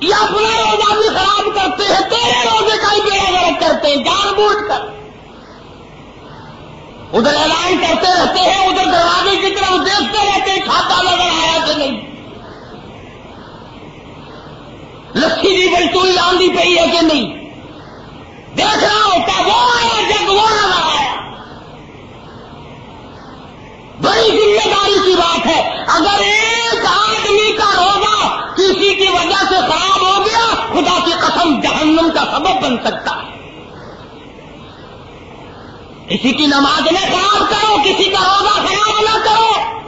یہ اپنا روزہ بھی خراب کرتے ہیں، تیرے روزے کا ہی بیڑا غلط کرتے ہیں، جان بوجھ کر۔ ادھر اعلان کرتے رہتے ہیں، ادھر دروازے کی طرف دیکھتے رہتے ہیں، کھاتا نظر آیا کہ نہیں۔ لسی بھی بلٹوئی آندھی پی ہے کہ نہیں۔ دیکھ رہا ہوتا، وہ آیا جب وہ نظر آیا۔ بڑی ذمہ داری کی بات ہے۔ خدا کی قسم جہنم کا سبب بن سکتا ہے۔ کسی کی نماز نہ خراب کرو، کسی کا روزہ خراب نہ کرو۔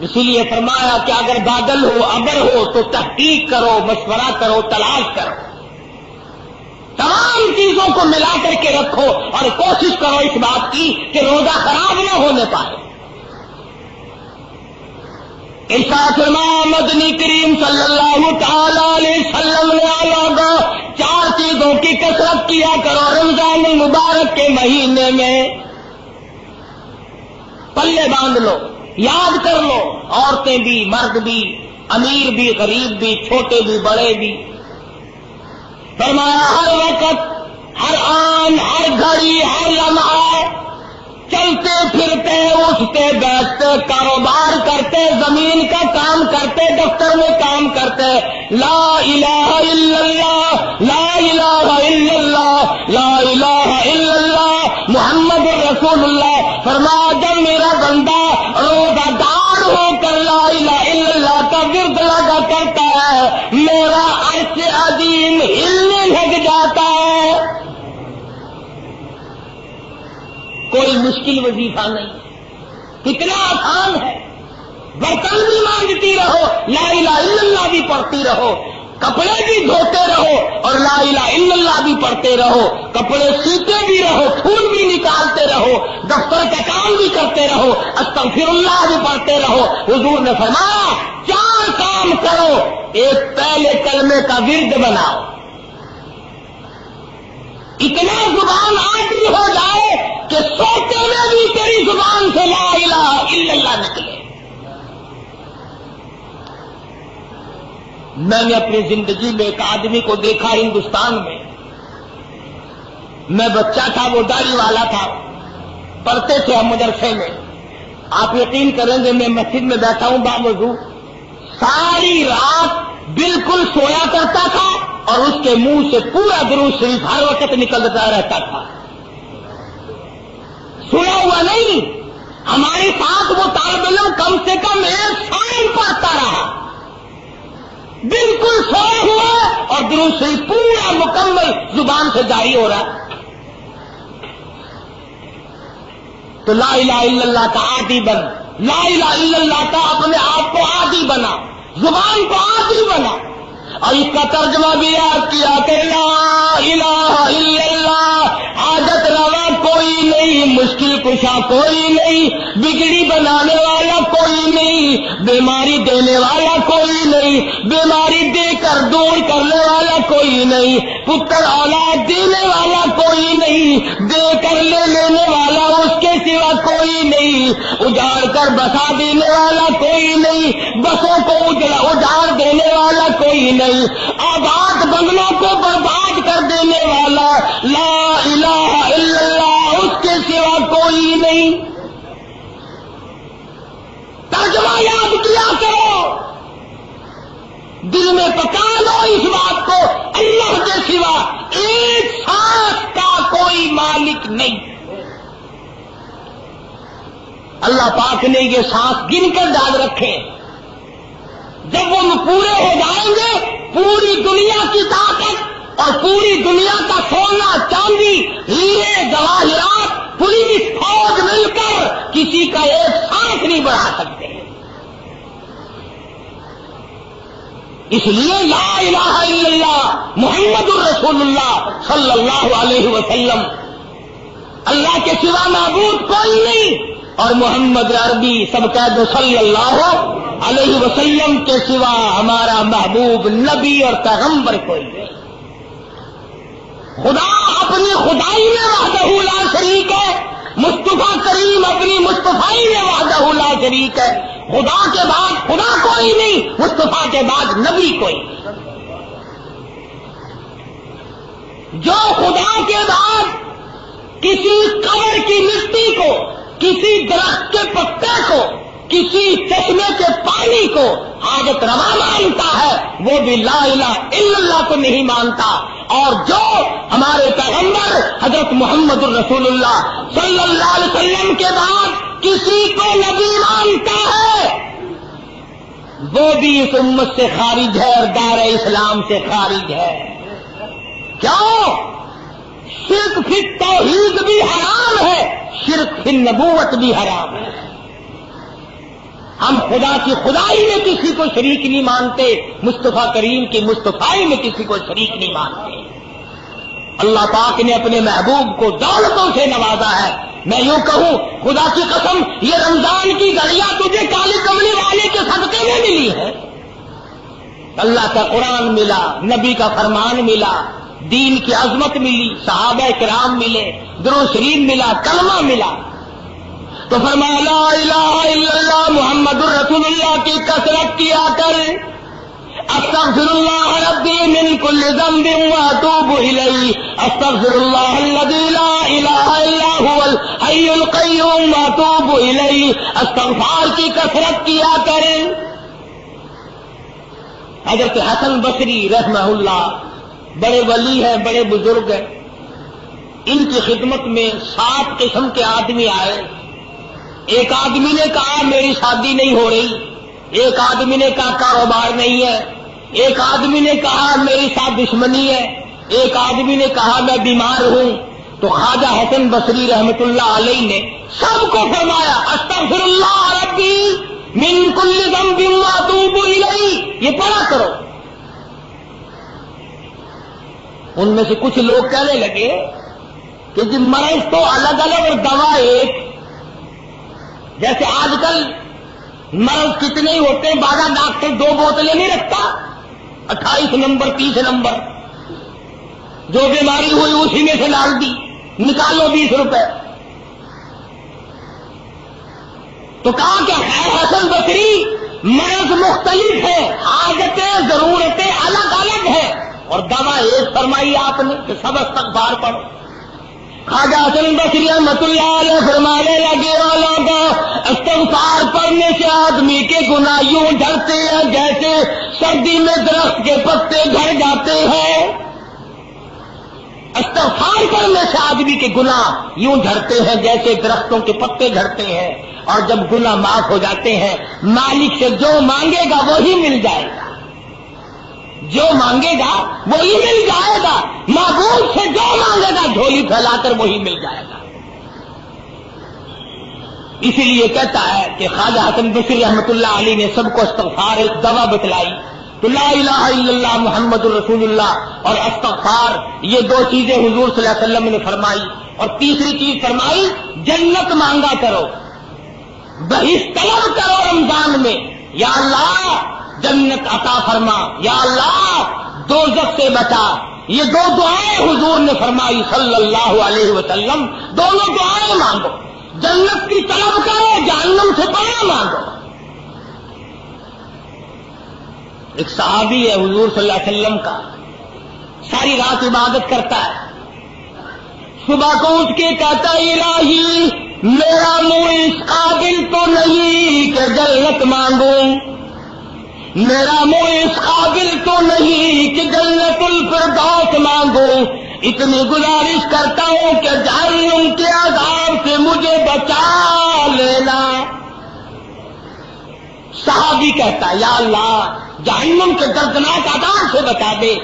اسی لیے فرمایا کہ اگر بادل ہو، ابر ہو، تو تحقیق کرو، مشورہ کرو، تلاش کرو۔ تمام چیزوں کو ملا کر کے رکھو اور کوشش کرو اس بات کی کہ روزہ خراب نہ ہونے پائے۔ ایسا فرما مدنی کریم صلی اللہ تعالی علیہ وسلم نے چار روزوں کی کثرت کیا کرو، رمضان المبارک کے مہینے میں پلے باندھ لو، یاد کر لو، عورتیں بھی، مرد بھی، امیر بھی، غریب بھی، چھوٹے بھی، بڑے بھی۔ فرمایا، ہر وقت، ہر آن، ہر گھڑی، ہر لمحہ چلتے پھرتے، اٹھتے، بیٹھتے، کاروبار کرتے، زمین کا کام کرتے، دفتر میں کام کرتے۔ لا الہ الا اللہ، لا الہ الا اللہ، لا الہ الا اللہ، محمد رسول اللہ۔ فرما جب میرا بندہ روزہ دار ہو کر لا الہ الا اللہ کا ورد لگا کرتا ہے، میرا عرص عظیم ہلنے لگ جاتا ہے کوئی مشکل وظیفہ نہیں۔ کتنا آسان ہے۔ برتن بھی مانگتی رہو، لا الہ الا اللہ بھی پڑھتی رہو۔ کپڑے بھی دھوتے رہو اور لا الہ الا اللہ بھی پڑھتے رہو۔ کپڑے سیتے بھی رہو، پھول بھی نکالتے رہو۔ دفتر کا کام بھی کرتے رہو۔ استغفر اللہ بھی پڑھتے رہو۔ حضور نے فرمایا، چار کام کرو، ایک پہلے کلمے کا ورد بناؤ۔ اتنا زبان آٹری ہو جائے کہ سوچے میں بھی تیری زبان سے لا الہ الا اللہ نکلے۔ میں نے اپنی زندگی میں ایک آدمی کو دیکھا ہندوستان میں۔ میں بچہ تھا، وہ داڑھی والا تھا، پڑھتے تھے ہم مدرسے میں۔ آپ یقین کریں گے میں مسجد میں بیٹھا ہوں باوجود ساری رات بالکل سویا کرتا تھا اور اس کے منہ سے پورا دروس شریف ہر وقت نکلتا رہتا تھا۔ سنا ہوا نہیں، ہمارے ساتھ وہ طالب علم کم سے کم ایک سال پڑھتا رہا۔ بالکل سویا ہوا اور دروس شریف پورا مکمل زبان سے جاری ہو رہا۔ تو لا الہ الا اللہ کا عادی بن۔ لا الہ الا اللہ کا اپنے آپ کو عادی بنا۔ زبان کو عادی بنا۔ اور اس کا ترجمہ بھی یاد کیا کہ لا الہ الا اللہ عادت نہ کوئی نہیں، مشکل کشا کوئی نہیں، بگڑی بنانے والا کوئی نہیں، بیماری دینے والا کوئی نہیں، بیماری دے کر دور کرنے والا کوئی نہیں، پتر اولاد دینے والا کوئی نہیں، دے کر لے لینے والا اس کے سوا کوئی نہیں، اجاڑ کر بسا دینے والا کوئی نہیں، بسوں کو اجاڑ دینے والا کوئی نہیں آباد بنگلوں کو برباد کر دینے والا لا الہ الا اللہ۔ کوئی نہیں۔ ترجمہ یاد کیا کرو۔ دل میں پکا لو اس بات کو۔ اللہ کے سوا ایک سانس کا کوئی مالک نہیں۔ اللہ پاک نے یہ سانس گن کر ڈال رکھے۔ جب وہ پورے ہو جائیں گے، پوری دنیا کی طاقت اور پوری دنیا کا سونا، چاندی، ہیرے، جواہرات پولیس فوج مل کر کسی کا ایک سانس نہیں بڑھا سکتے۔ اس لیے لا الہ الا اللہ، محمد الرسول اللہ صلی اللہ علیہ وسلم۔ اللہ کے سوا معبود کوئی نہیں۔ اور محمد عربی سب قید صلی اللہ علیہ وسلم کے سوا ہمارا محبوب نبی اور پیغمبر کوئی نہیں۔ خدا اپنی خدائی میں وحدہ لا شریک ہے، مصطفیٰ کریم اپنی مصطفی میں وحدہ لا شریک ہے۔ خدا کے بعد خدا کوئی نہیں، مصطفیٰ کے بعد نبی کوئی۔ جو خدا کے بعد کسی قبر کی مٹی کو، کسی درخت کے پتے کو کسی چشمے کے پانی کو حاجت روا مانتا ہے، وہ بھی لا الہ الا اللہ کو نہیں مانتا۔ اور جو ہمارے پیغمبر حضرت محمد الرسول اللہ صلی اللہ علیہ وسلم کے بعد کسی کو نبی مانتا ہے، وہ بھی اس امت سے خارج ہے اور دار اسلام سے خارج ہے۔ کیوں؟ شرک فی توحید بھی حرام ہے، شرک فی نبوت بھی حرام ہے۔ ہم خدا کی خدائی میں کسی کو شریک نہیں مانتے، مصطفیٰ کریم کی مصطفی میں کسی کو شریک نہیں مانتے۔ اللہ پاک نے اپنے محبوب کو دولتوں سے نوازا ہے۔ میں یوں کہوں، خدا کی قسم، یہ رمضان کی گڑیاں تجھے کالی کملی والے کے صدقے میں ملی ہے اللہ کا قرآن ملا، نبی کا فرمان ملا، دین کی عظمت ملی، صحابہ کرام ملے، درو شریف ملا، کلمہ ملا۔ تو فرمایا، لا الہ الا اللہ، محمد الرسول اللہ کی کثرت کیا کر استغفر اللہ ربی من کل ذنب واتوب الیہ۔ استغفر اللہ الذی لا الہ الا هو الحی القیوم واتوب الیہ۔ استغفار کی کثرت کیا کر حضرت حسن بصری رحمہ اللہ بڑے ولی ہیں، بڑے بزرگ ہیں۔ ان کی خدمت میں سات قسم کے آدمی آئے۔ ایک آدمی نے کہا میری شادی نہیں ہو رہی، ایک آدمی نے کہا کاروبار نہیں ہے، ایک آدمی نے کہا میری ساتھ دشمنی ہے، ایک آدمی نے کہا میں بیمار ہوں۔ تو خواجہ حسن بصری رحمت اللہ علیہ نے سب کو فرمایا استغفر اللہ ربی من کل ذنب واتوب الیہ، یہ پڑھا کرو۔ ان میں سے کچھ لوگ کہنے لگے کہ جی مرض تو الگ الگ اور دوا ایک جیسے آج کل مرض کتنے ہی ہوتے ہیں بارہ ڈاکٹر دو بوتلیں نہیں رکھتا، اٹھائیس نمبر، تیس نمبر۔ جو بیماری ہوئی اسی میں سے ڈال دی، نکالو بیس روپے۔ تو کہا کہ ہے حسن بکری مرض مختلف ہے، حاجتیں، ضرورتیں الگ الگ ہیں۔ اور دوا ایک فرمائی آپ نے کہ سب استغفار پڑھو۔ خواجہ حسن بصری رحمت اللہ علیہ فرمانے لگے والوں کا استغفار پڑھنے سے آدمی کے گناہ یوں جھڑتے ہیں، جیسے سردی میں درخت کے پتے جھڑ جاتے ہیں۔ استغفار کرنے سے آدمی کے گناہ یوں جھڑتے ہیں، جیسے درختوں کے پتے جھڑتے ہیں۔ اور جب گناہ معاف ہو جاتے ہیں، مالک سے جو مانگے گا وہی مل جائے گا۔ جو مانگے گا وہی مل جائے گا۔ معبود سے جو مانگے گا جھولی پھیلا کر وہی مل جائے گا۔ اسی لیے کہتا ہے کہ خواجہ حسن بصری رحمت اللہ علی نے سب کو استغفار، ایک دوا بتلائی تو لا الہ الا اللہ محمد الرسول اللہ۔ اور استغفار، یہ دو چیزیں حضور صلی اللہ علیہ وسلم نے فرمائی۔ اور تیسری چیز فرمائی، جنت مانگا کرو بہش طلب کرو رمضان میں۔ یا اللہ جنت عطا فرما۔ یا اللہ دو سے بچا۔ یہ دو دعائیں حضور نے فرمائی صلی اللہ علیہ وسلم۔ دونوں دعائیں مانگو۔ جنت کی طلب کرو، جہنم سے پڑا مانگو۔ ایک صحابی ہے حضور صلی اللہ علیہ وسلم کا۔ ساری رات عبادت کرتا ہے۔ صبح کو اٹھ کے کہتا الہی، میرا منہ اس قابل تو نہیں کہ جنت مانگوں۔ میرا منہ اس قابل تو نہیں کہ جنت الفردوس مانگو۔ اتنی گزارش کرتا ہوں کہ جہنم کے عذاب سے مجھے بچا لینا۔ صحابی کہتا، یا اللہ، جہنم کے دردناک عذاب سے بتا دے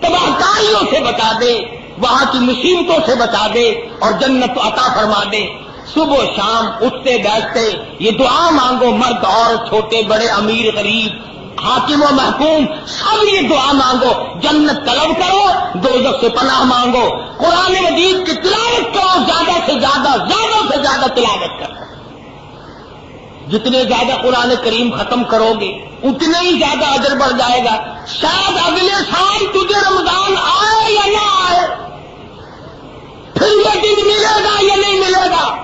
تباہ کاریوں سے بتا دے، وہاں کی مصیبتوں سے بتا دے اور جنت عطا فرما دے۔ صبح شام اٹھتے بیٹھتے یہ دعا مانگو، مرد اور چھوٹے، بڑے، امیر، غریب حاکم و محکوم، سب یہ دعا مانگو، جنت طلب کرو دو سے پناہ مانگو۔ قرآن مجید کی تلاوت کرو، زیادہ سے زیادہ زیادہ سے زیادہ تلاوت کرو۔ جتنے زیادہ قرآن کریم ختم کرو گے، اتنے ہی زیادہ اجر بڑھ جائے گا۔ شاید اگلے سال تجھے رمضان آئے یا نہ آئے، پھر یہ دن ملے گا یا نہیں ملے گا؟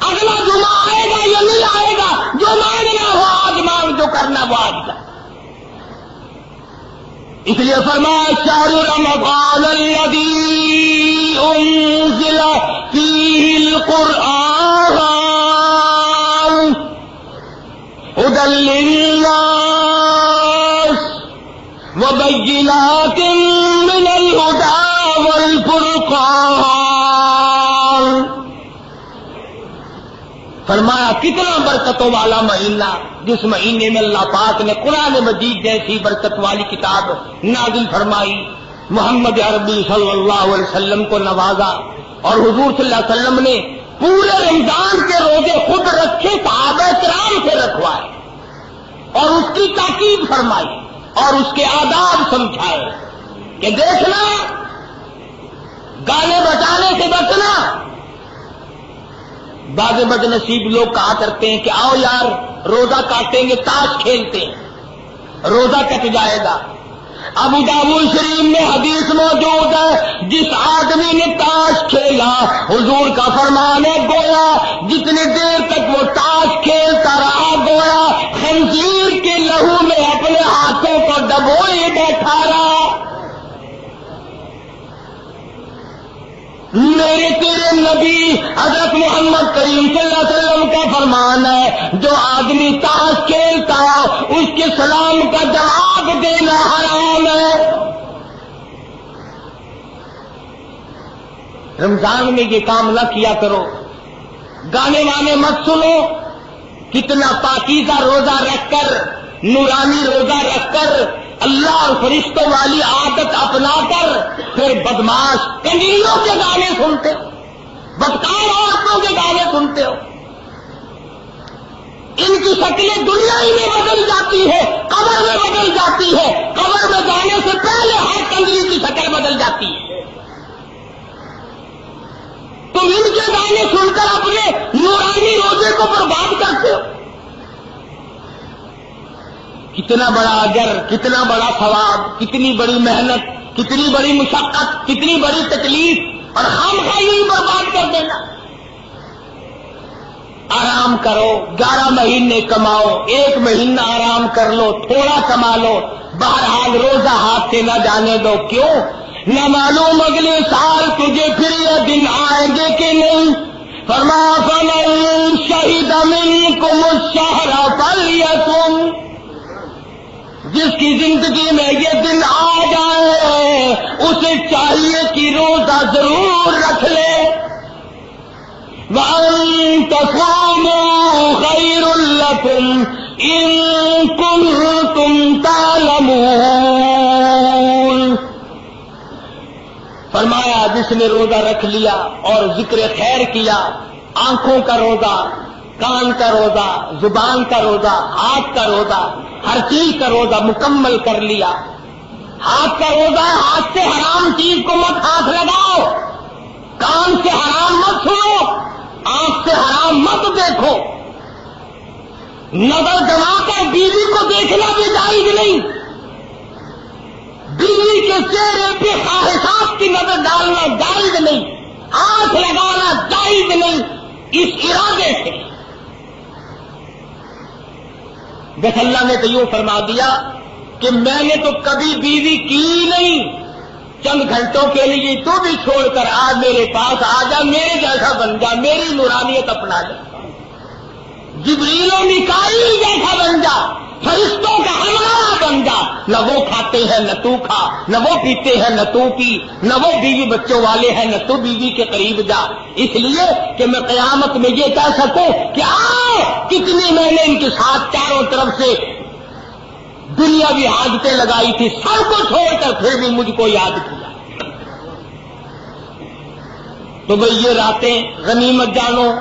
اگلا جمعہ آئے گا یا نہیں آئے گا؟ جو مانگنا ہو، آج مانگ، جو کرنا وہ آج کا اس لیے فرمایا شاہ رمضان الذي أنزل فيه القرآن. هدى للناس وبينات من الهدى والفرقان. فرمایا، کتنا برکتوں والا مہینہ، جس مہینے میں اللہ پاک نے قرآن مجید جیسی برکت والی کتاب نازل فرمائی، محمد عربی صلی اللہ علیہ وسلم کو نوازا، اور حضور صلی اللہ علیہ وسلم نے پورے رمضان کے روزے خود رکھے، صحابہ کرام سے رکھوائے، اور اس کی تاکید فرمائی، اور اس کے آداب سمجھائے کہ دیکھنا، گانے بچانے سے بچنا باغ بد نصیب لوگ کہا کرتے ہیں کہ آؤ یار، روزہ کاٹیں گے، تاش کھیلتے ہیں۔ روزہ کٹ جائے گا۔ ابو دابو شریف میں حدیث موجود ہے، جس آدمی نے تاش کھیلا، حضور کا فرمان ہے، گویا جتنی دیر تک وہ تاش کھیلتا رہا، گویا خنزیر کے لہو میں اپنے ہاتھوں کو ڈبوئے بیٹھا رہا۔ میرے تیرے نبی حضرت محمد کریم صلی اللہ علیہ وسلم کا فرمان ہے، جو آدمی تاش کھیلتا اس کے سلام کا جواب دینا حرام ہے۔ رمضان میں یہ کام نہ کیا کرو۔ گانے وانے مت سنو۔ کتنا پاکیزہ روزہ رکھ کر، نورانی روزہ رکھ کر اللہ اور فرشتوں والی عادت اپنا کر پھر بدماش کنجریوں کے گانے سنتے ہو، بدکار عورتوں کے گانے سنتے ہو۔ ان کی شکلیں دنیا ہی میں بدل جاتی ہے، قبر میں بدل جاتی ہے۔ قبر میں جانے سے پہلے ہر کنجری کی شکل بدل جاتی ہے۔ تم ان کے گانے سن کر اپنے نورانی روزے کو برباد کرتے ہو۔ کتنا بڑا اجر، کتنا بڑا ثواب، کتنی بڑی محنت، کتنی بڑی مشقت، کتنی بڑی تکلیف، اور خام خائی برباد کر دینا۔ آرام کرو، گیارہ مہینے کماؤ، ایک مہینہ آرام کر لو، تھوڑا کما لو۔ بہرحال روزہ ہاتھ سے نہ جانے دو، کیوں؟ نہ معلوم اگلے سال تجھے پھر یہ دن آئیں گے کہ نہیں۔ فرما فمن شہید امین کو مشہرا پل یا تم جس کی زندگی میں یہ دن آ جائے، اسے چاہیے کہ روزہ ضرور رکھ لے۔ وَأَن تَصُومُوا خَيْرٌ لَكُمْ إِن فرمایا، جس نے روزہ رکھ لیا اور ذکر خیر کیا، آنکھوں کا روزہ کان کا روزہ، زبان کا روزہ، ہاتھ کا روزہ، ہر چیز کا روزہ مکمل کر لیا۔ ہاتھ کا روزہ ہے ہاتھ سے حرام چیز کو مت ہاتھ لگاؤ۔ کان سے حرام مت سنو۔ آنکھ سے حرام مت دیکھو۔ نظر جما کر بیوی کو دیکھنا بھی جائز نہیں۔ بیوی کے چہرے پہ خواہشات کی نظر ڈالنا جائز نہیں۔ آنکھ لگانا جائز نہیں۔ اس ارادے سے۔ بس اللہ نے تو یوں فرما دیا کہ میں نے تو کبھی بیوی کی نہیں، چند گھنٹوں کے لیے تو بھی چھوڑ کر آ میرے پاس آ جا، میرے جیسا بن جا، میری نورانیت اپنا جا۔ جبریل و نکالی جیسا بن جا۔ فرشتوں کا ہمارا بن جا۔ نہ وہ کھاتے ہیں، نہ تو کھا۔ نہ وہ پیتے ہیں، نہ تو پی۔ نہ وہ بیوی بچوں والے ہیں، نہ تو بیوی کے قریب جا۔ اس لیے کہ میں قیامت میں یہ کہہ سکوں کہ آؤ کتنی میں نے ان کے ساتھ چاروں طرف سے دنیا بھی حادثیں لگائی تھی، سب کو چھوڑ کر پھر بھی مجھ کو یاد کیا۔ تو بھائی یہ راتیں غنیمت جانو،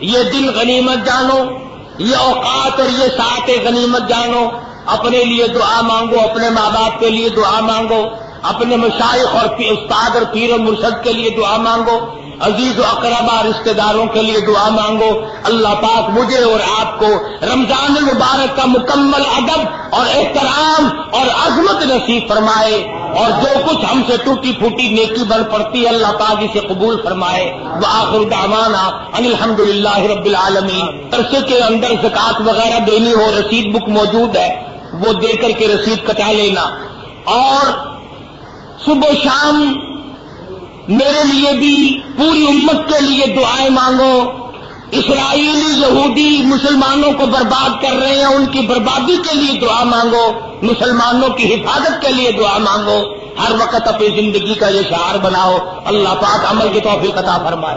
یہ دن غنیمت جانو۔ یہ اوقات اور یہ ساتھ غنیمت جانو، اپنے لیے دعا مانگو، اپنے ماں باپ کے لیے دعا مانگو، اپنے مشائق اور استاد اور پیر و مرشد کے لیے دعا مانگو۔ عزیز و اقربا رشتے داروں کے لیے دعا مانگو۔ اللہ پاک مجھے اور آپ کو رمضان المبارک کا مکمل ادب اور احترام اور عظمت نصیب فرمائے اور جو کچھ ہم سے ٹوٹی پھوٹی نیکی بن پڑتی ہے، اللہ پاک اسے قبول فرمائے۔ وہ آخر دعوانا ان الحمد للہ رب العالمین۔ عرصے کے اندر زکات وغیرہ دینی ہو، رسید بک موجود ہے، وہ دے کر کے رسید کٹا لینا۔ اور صبح شام میرے لیے بھی پوری امت کے لیے دعائیں مانگو۔ اسرائیلی، یہودی مسلمانوں کو برباد کر رہے ہیں، ان کی بربادی کے لیے دعا مانگو، مسلمانوں کی حفاظت کے لیے دعا مانگو۔ ہر وقت اپنی زندگی کا یہ شعار بناؤ۔ اللہ پاک عمل کی توفیق عطا فرمائے۔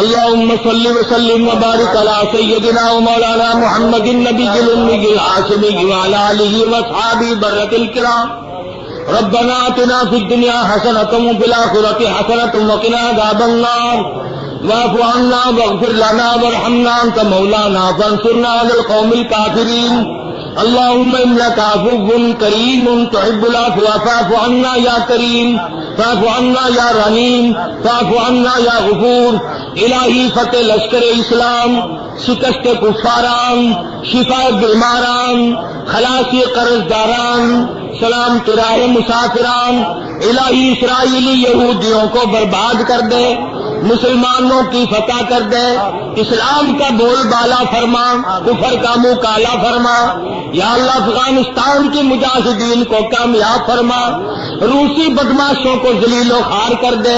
اللهم صل وسلم وبارك على سيدنا ومولانا محمد النبي الأمي العاصمي وعلى آله وأصحابه برة الكرام ربنا آتنا في الدنيا حسنة وفي الآخرة حسنة وقنا عذاب النار. واعف عنا واغفر لنا وارحمنا أنت مولانا فانصرنا على القوم الكافرين اللهم انك عفو كريم تحب العفو، فاعف عنا يا كريم فاعف عنا يا رحيم فاعف عنا يا غفور. الہی فتح لشکر اسلام، شکست کفاران، شفا بیماران، خلاصی قرض داران سلام تراہ مسافران. الہی اسرائیلی یہودیوں کو برباد کر دے، مسلمانوں کی فتح کر دے، اسلام کا بول بالا فرما، کفر کا منہ کالا فرما. یا اللہ افغانستان کے مجاہدین کو کامیاب فرما، روسی بدماشوں کو ذلیل و خار کر دے،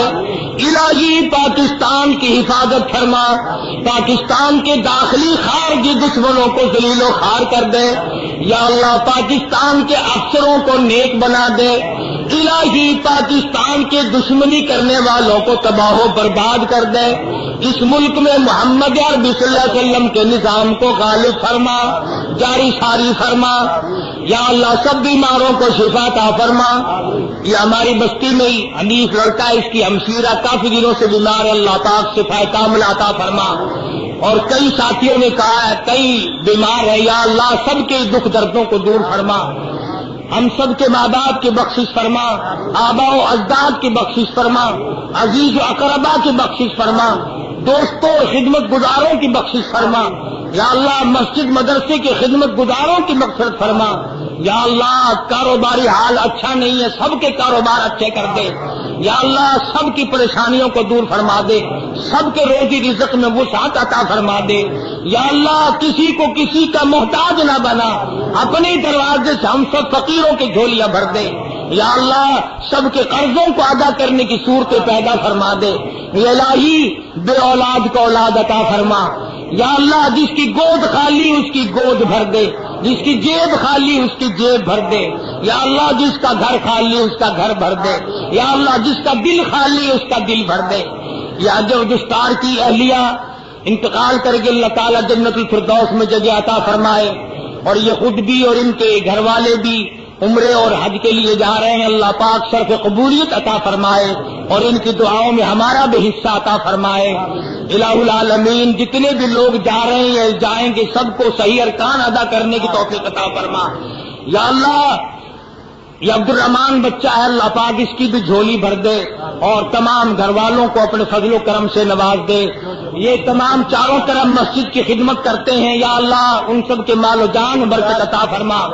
الہی پاکستان کی حفاظت فرما، پاکستان کے داخلی خارجی دشمنوں کو ذلیل و خار کر دے، یا اللہ پاکستان کے افسروں کو نیک بنا دے، الہی پاکستان کے دشمنی کرنے والوں کو تباہ و برباد کر دے، اس ملک میں محمد عربی صلی اللہ علیہ وسلم کے نظام کو غالب فرما، جاری ساری فرما۔ یا اللہ سب بیماروں کو شفا تا فرما۔ یہ ہماری بستی میں ہی حنیف لڑکا ہے اس کی ہمشیرہ کافی دنوں سے بیمار ہے۔ اللہ پاک شفا کامل عطا فرما۔ اور کئی ساتھیوں نے کہا ہے، کئی بیمار ہے یا اللہ سب کے دکھ دردوں کو دور فرما۔ ہم سب کے ماں باپ کی بخشش فرما۔ آبا و اجداد کی بخشش فرما۔ عزیز و اقربا کی بخشش فرما۔ دوستوں اور خدمت گزاروں کی بخشش فرما۔ یا اللہ مسجد مدرسے کی خدمت گزاروں کی مقصد فرما۔ یا اللہ کاروباری حال اچھا نہیں ہے، سب کے کاروبار اچھے کر دے۔ یا اللہ سب کی پریشانیوں کو دور فرما دے۔ سب کے روزی رزق میں وہ ساتھ عطا فرما دے۔ یا اللہ کسی کو کسی کا محتاج نہ بنا۔ اپنے دروازے سے ہم سب فقیروں کی جھولیاں بھر دے۔ یا اللہ سب کے قرضوں کو ادا کرنے کی صورتیں پیدا فرما دے۔ یہ الہی، بے اولاد کو اولاد عطا فرما۔ یا اللہ، جس کی گود خالی، اس کی گود بھر دے۔ جس کی جیب خالی، اس کی جیب بھر دے۔ یا اللہ، جس کا گھر خالی، اس کا گھر بھر دے۔ یا اللہ، جس کا دل خالی، اس کا دل بھر دے۔ یا جو دستار کی اہلیہ انتقال کر کے اللہ تعالیٰ جنت الفردوس میں جگہ عطا فرمائے، اور یہ خود بھی اور ان کے گھر والے بھی عمرے اور حج کے لیے جا رہے ہیں، اللہ پاک صرف قبولیت عطا فرمائے اور ان کی دعاؤں میں ہمارا بھی حصہ عطا فرمائے۔ الہ العالمین، جتنے بھی لوگ جا رہے ہیں، جائیں گے، سب کو صحیح ارکان ادا کرنے کی توفیق عطا فرما۔ یا اللہ یہ عبد الرحمان بچہ ہے، اللہ پاک اس کی بھی جھولی بھر دے اور تمام گھر والوں کو اپنے فضل و کرم سے نواز دے۔ یہ تمام چاروں طرف مسجد کی خدمت کرتے ہیں۔ یا اللہ، ان سب کے مال و جان برکت عطا فرما۔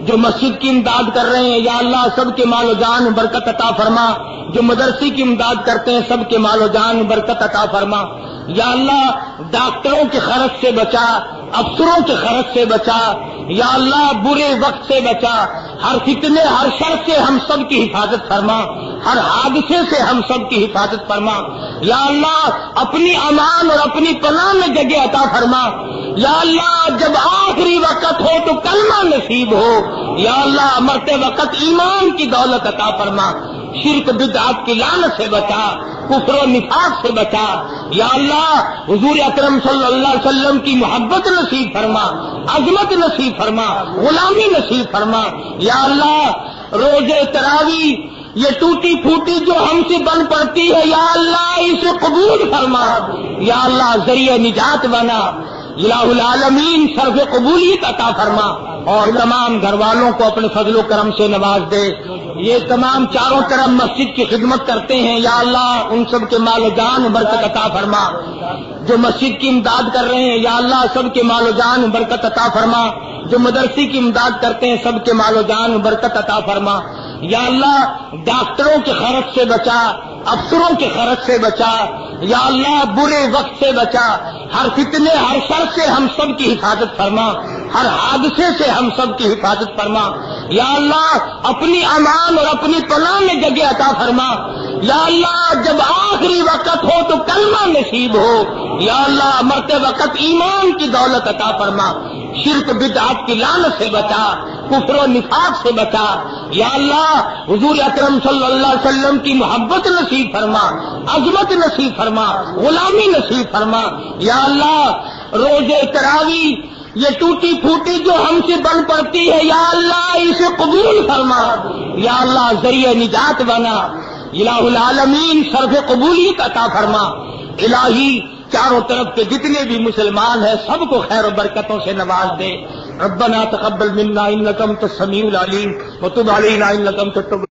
جو مسجد کی امداد کر رہے ہیں، یا اللہ، سب کے مال و جان برکت عطا فرما۔ جو مدرسی کی امداد کرتے ہیں، سب کے مال و جان برکت عطا فرما۔ یا اللہ ڈاکٹروں کے خرچ سے بچا، افسروں کے خرچ سے بچا، یا اللہ برے وقت سے بچا۔ ہر فتنے، ہر شر سے ہم سب کی حفاظت فرما۔ ہر حادثے سے ہم سب کی حفاظت فرما۔ یا اللہ اپنی امان اور اپنی پناہ میں جگہ عطا فرما۔ یا اللہ جب آخری وقت ہو تو کلمہ نصیب ہو۔ یا اللہ مرتے وقت ایمان کی دولت عطا فرما۔ شرک بدعات کی لانت سے بچا، کفر و نفاق سے بچا۔ یا اللہ، حضور اکرم صلی اللہ علیہ وسلم کی محبت نصیب فرما، عظمت نصیب فرما، غلامی نصیب فرما۔ یا اللہ، روز تراوی، یہ ٹوٹی پھوٹی جو ہم سے بن پڑتی ہے، یا اللہ، اسے قبول فرما۔ یا اللہ، ذریعہ نجات بنا۔ الہ العالمین سرف قبولیت عطا فرما اور تمام گھر والوں کو اپنے فضل و کرم سے نواز دے۔ یہ تمام چاروں طرف مسجد کی خدمت کرتے ہیں۔ یا اللہ، ان سب کے مال و جان برکت عطا فرما۔ جو مسجد کی امداد کر رہے ہیں، یا اللہ، سب کے مال و جان برکت عطا فرما۔ جو مدرسی کی امداد کرتے ہیں، سب کے مال و جان برکت عطا فرما۔ یا اللہ، ڈاکٹروں کے خرچ سے بچا۔ افسروں کے خرچ سے بچا، یا اللہ برے وقت سے بچا۔ ہر فتنے، ہر شر سے ہم سب کی حفاظت فرما۔ ہر حادثے سے ہم سب کی حفاظت فرما۔ یا اللہ، اپنی امان اور اپنی پناہ میں جگہ عطا فرما۔ یا اللہ، جب آخری وقت ہو تو کلمہ نصیب ہو۔ یا اللہ، مرتے وقت ایمان کی دولت عطا فرما۔ شرک بدعات کی لانت سے بچا۔ کفر و نفاق سے بچا۔ یا اللہ، حضور اکرم صلی اللہ علیہ وسلم کی محبت نصیب فرما۔ عظمت نصیب فرما۔ غلامی نصیب فرما۔ یا اللہ روز تراوی یہ ٹوٹی پھوٹی جو ہم سے بن پڑتی ہے، یا اللہ اسے قبول فرما۔ یا اللہ ذریعہ نجات بنا۔ الہ العالمین صرف قبولیت عطا فرما۔ الہی چاروں طرف کے جتنے بھی مسلمان ہیں، سب کو خیر و برکتوں سے نواز دے۔ ربنا تقبل منا انکم تو سمیع العلیم۔ وتب علینا انکم تو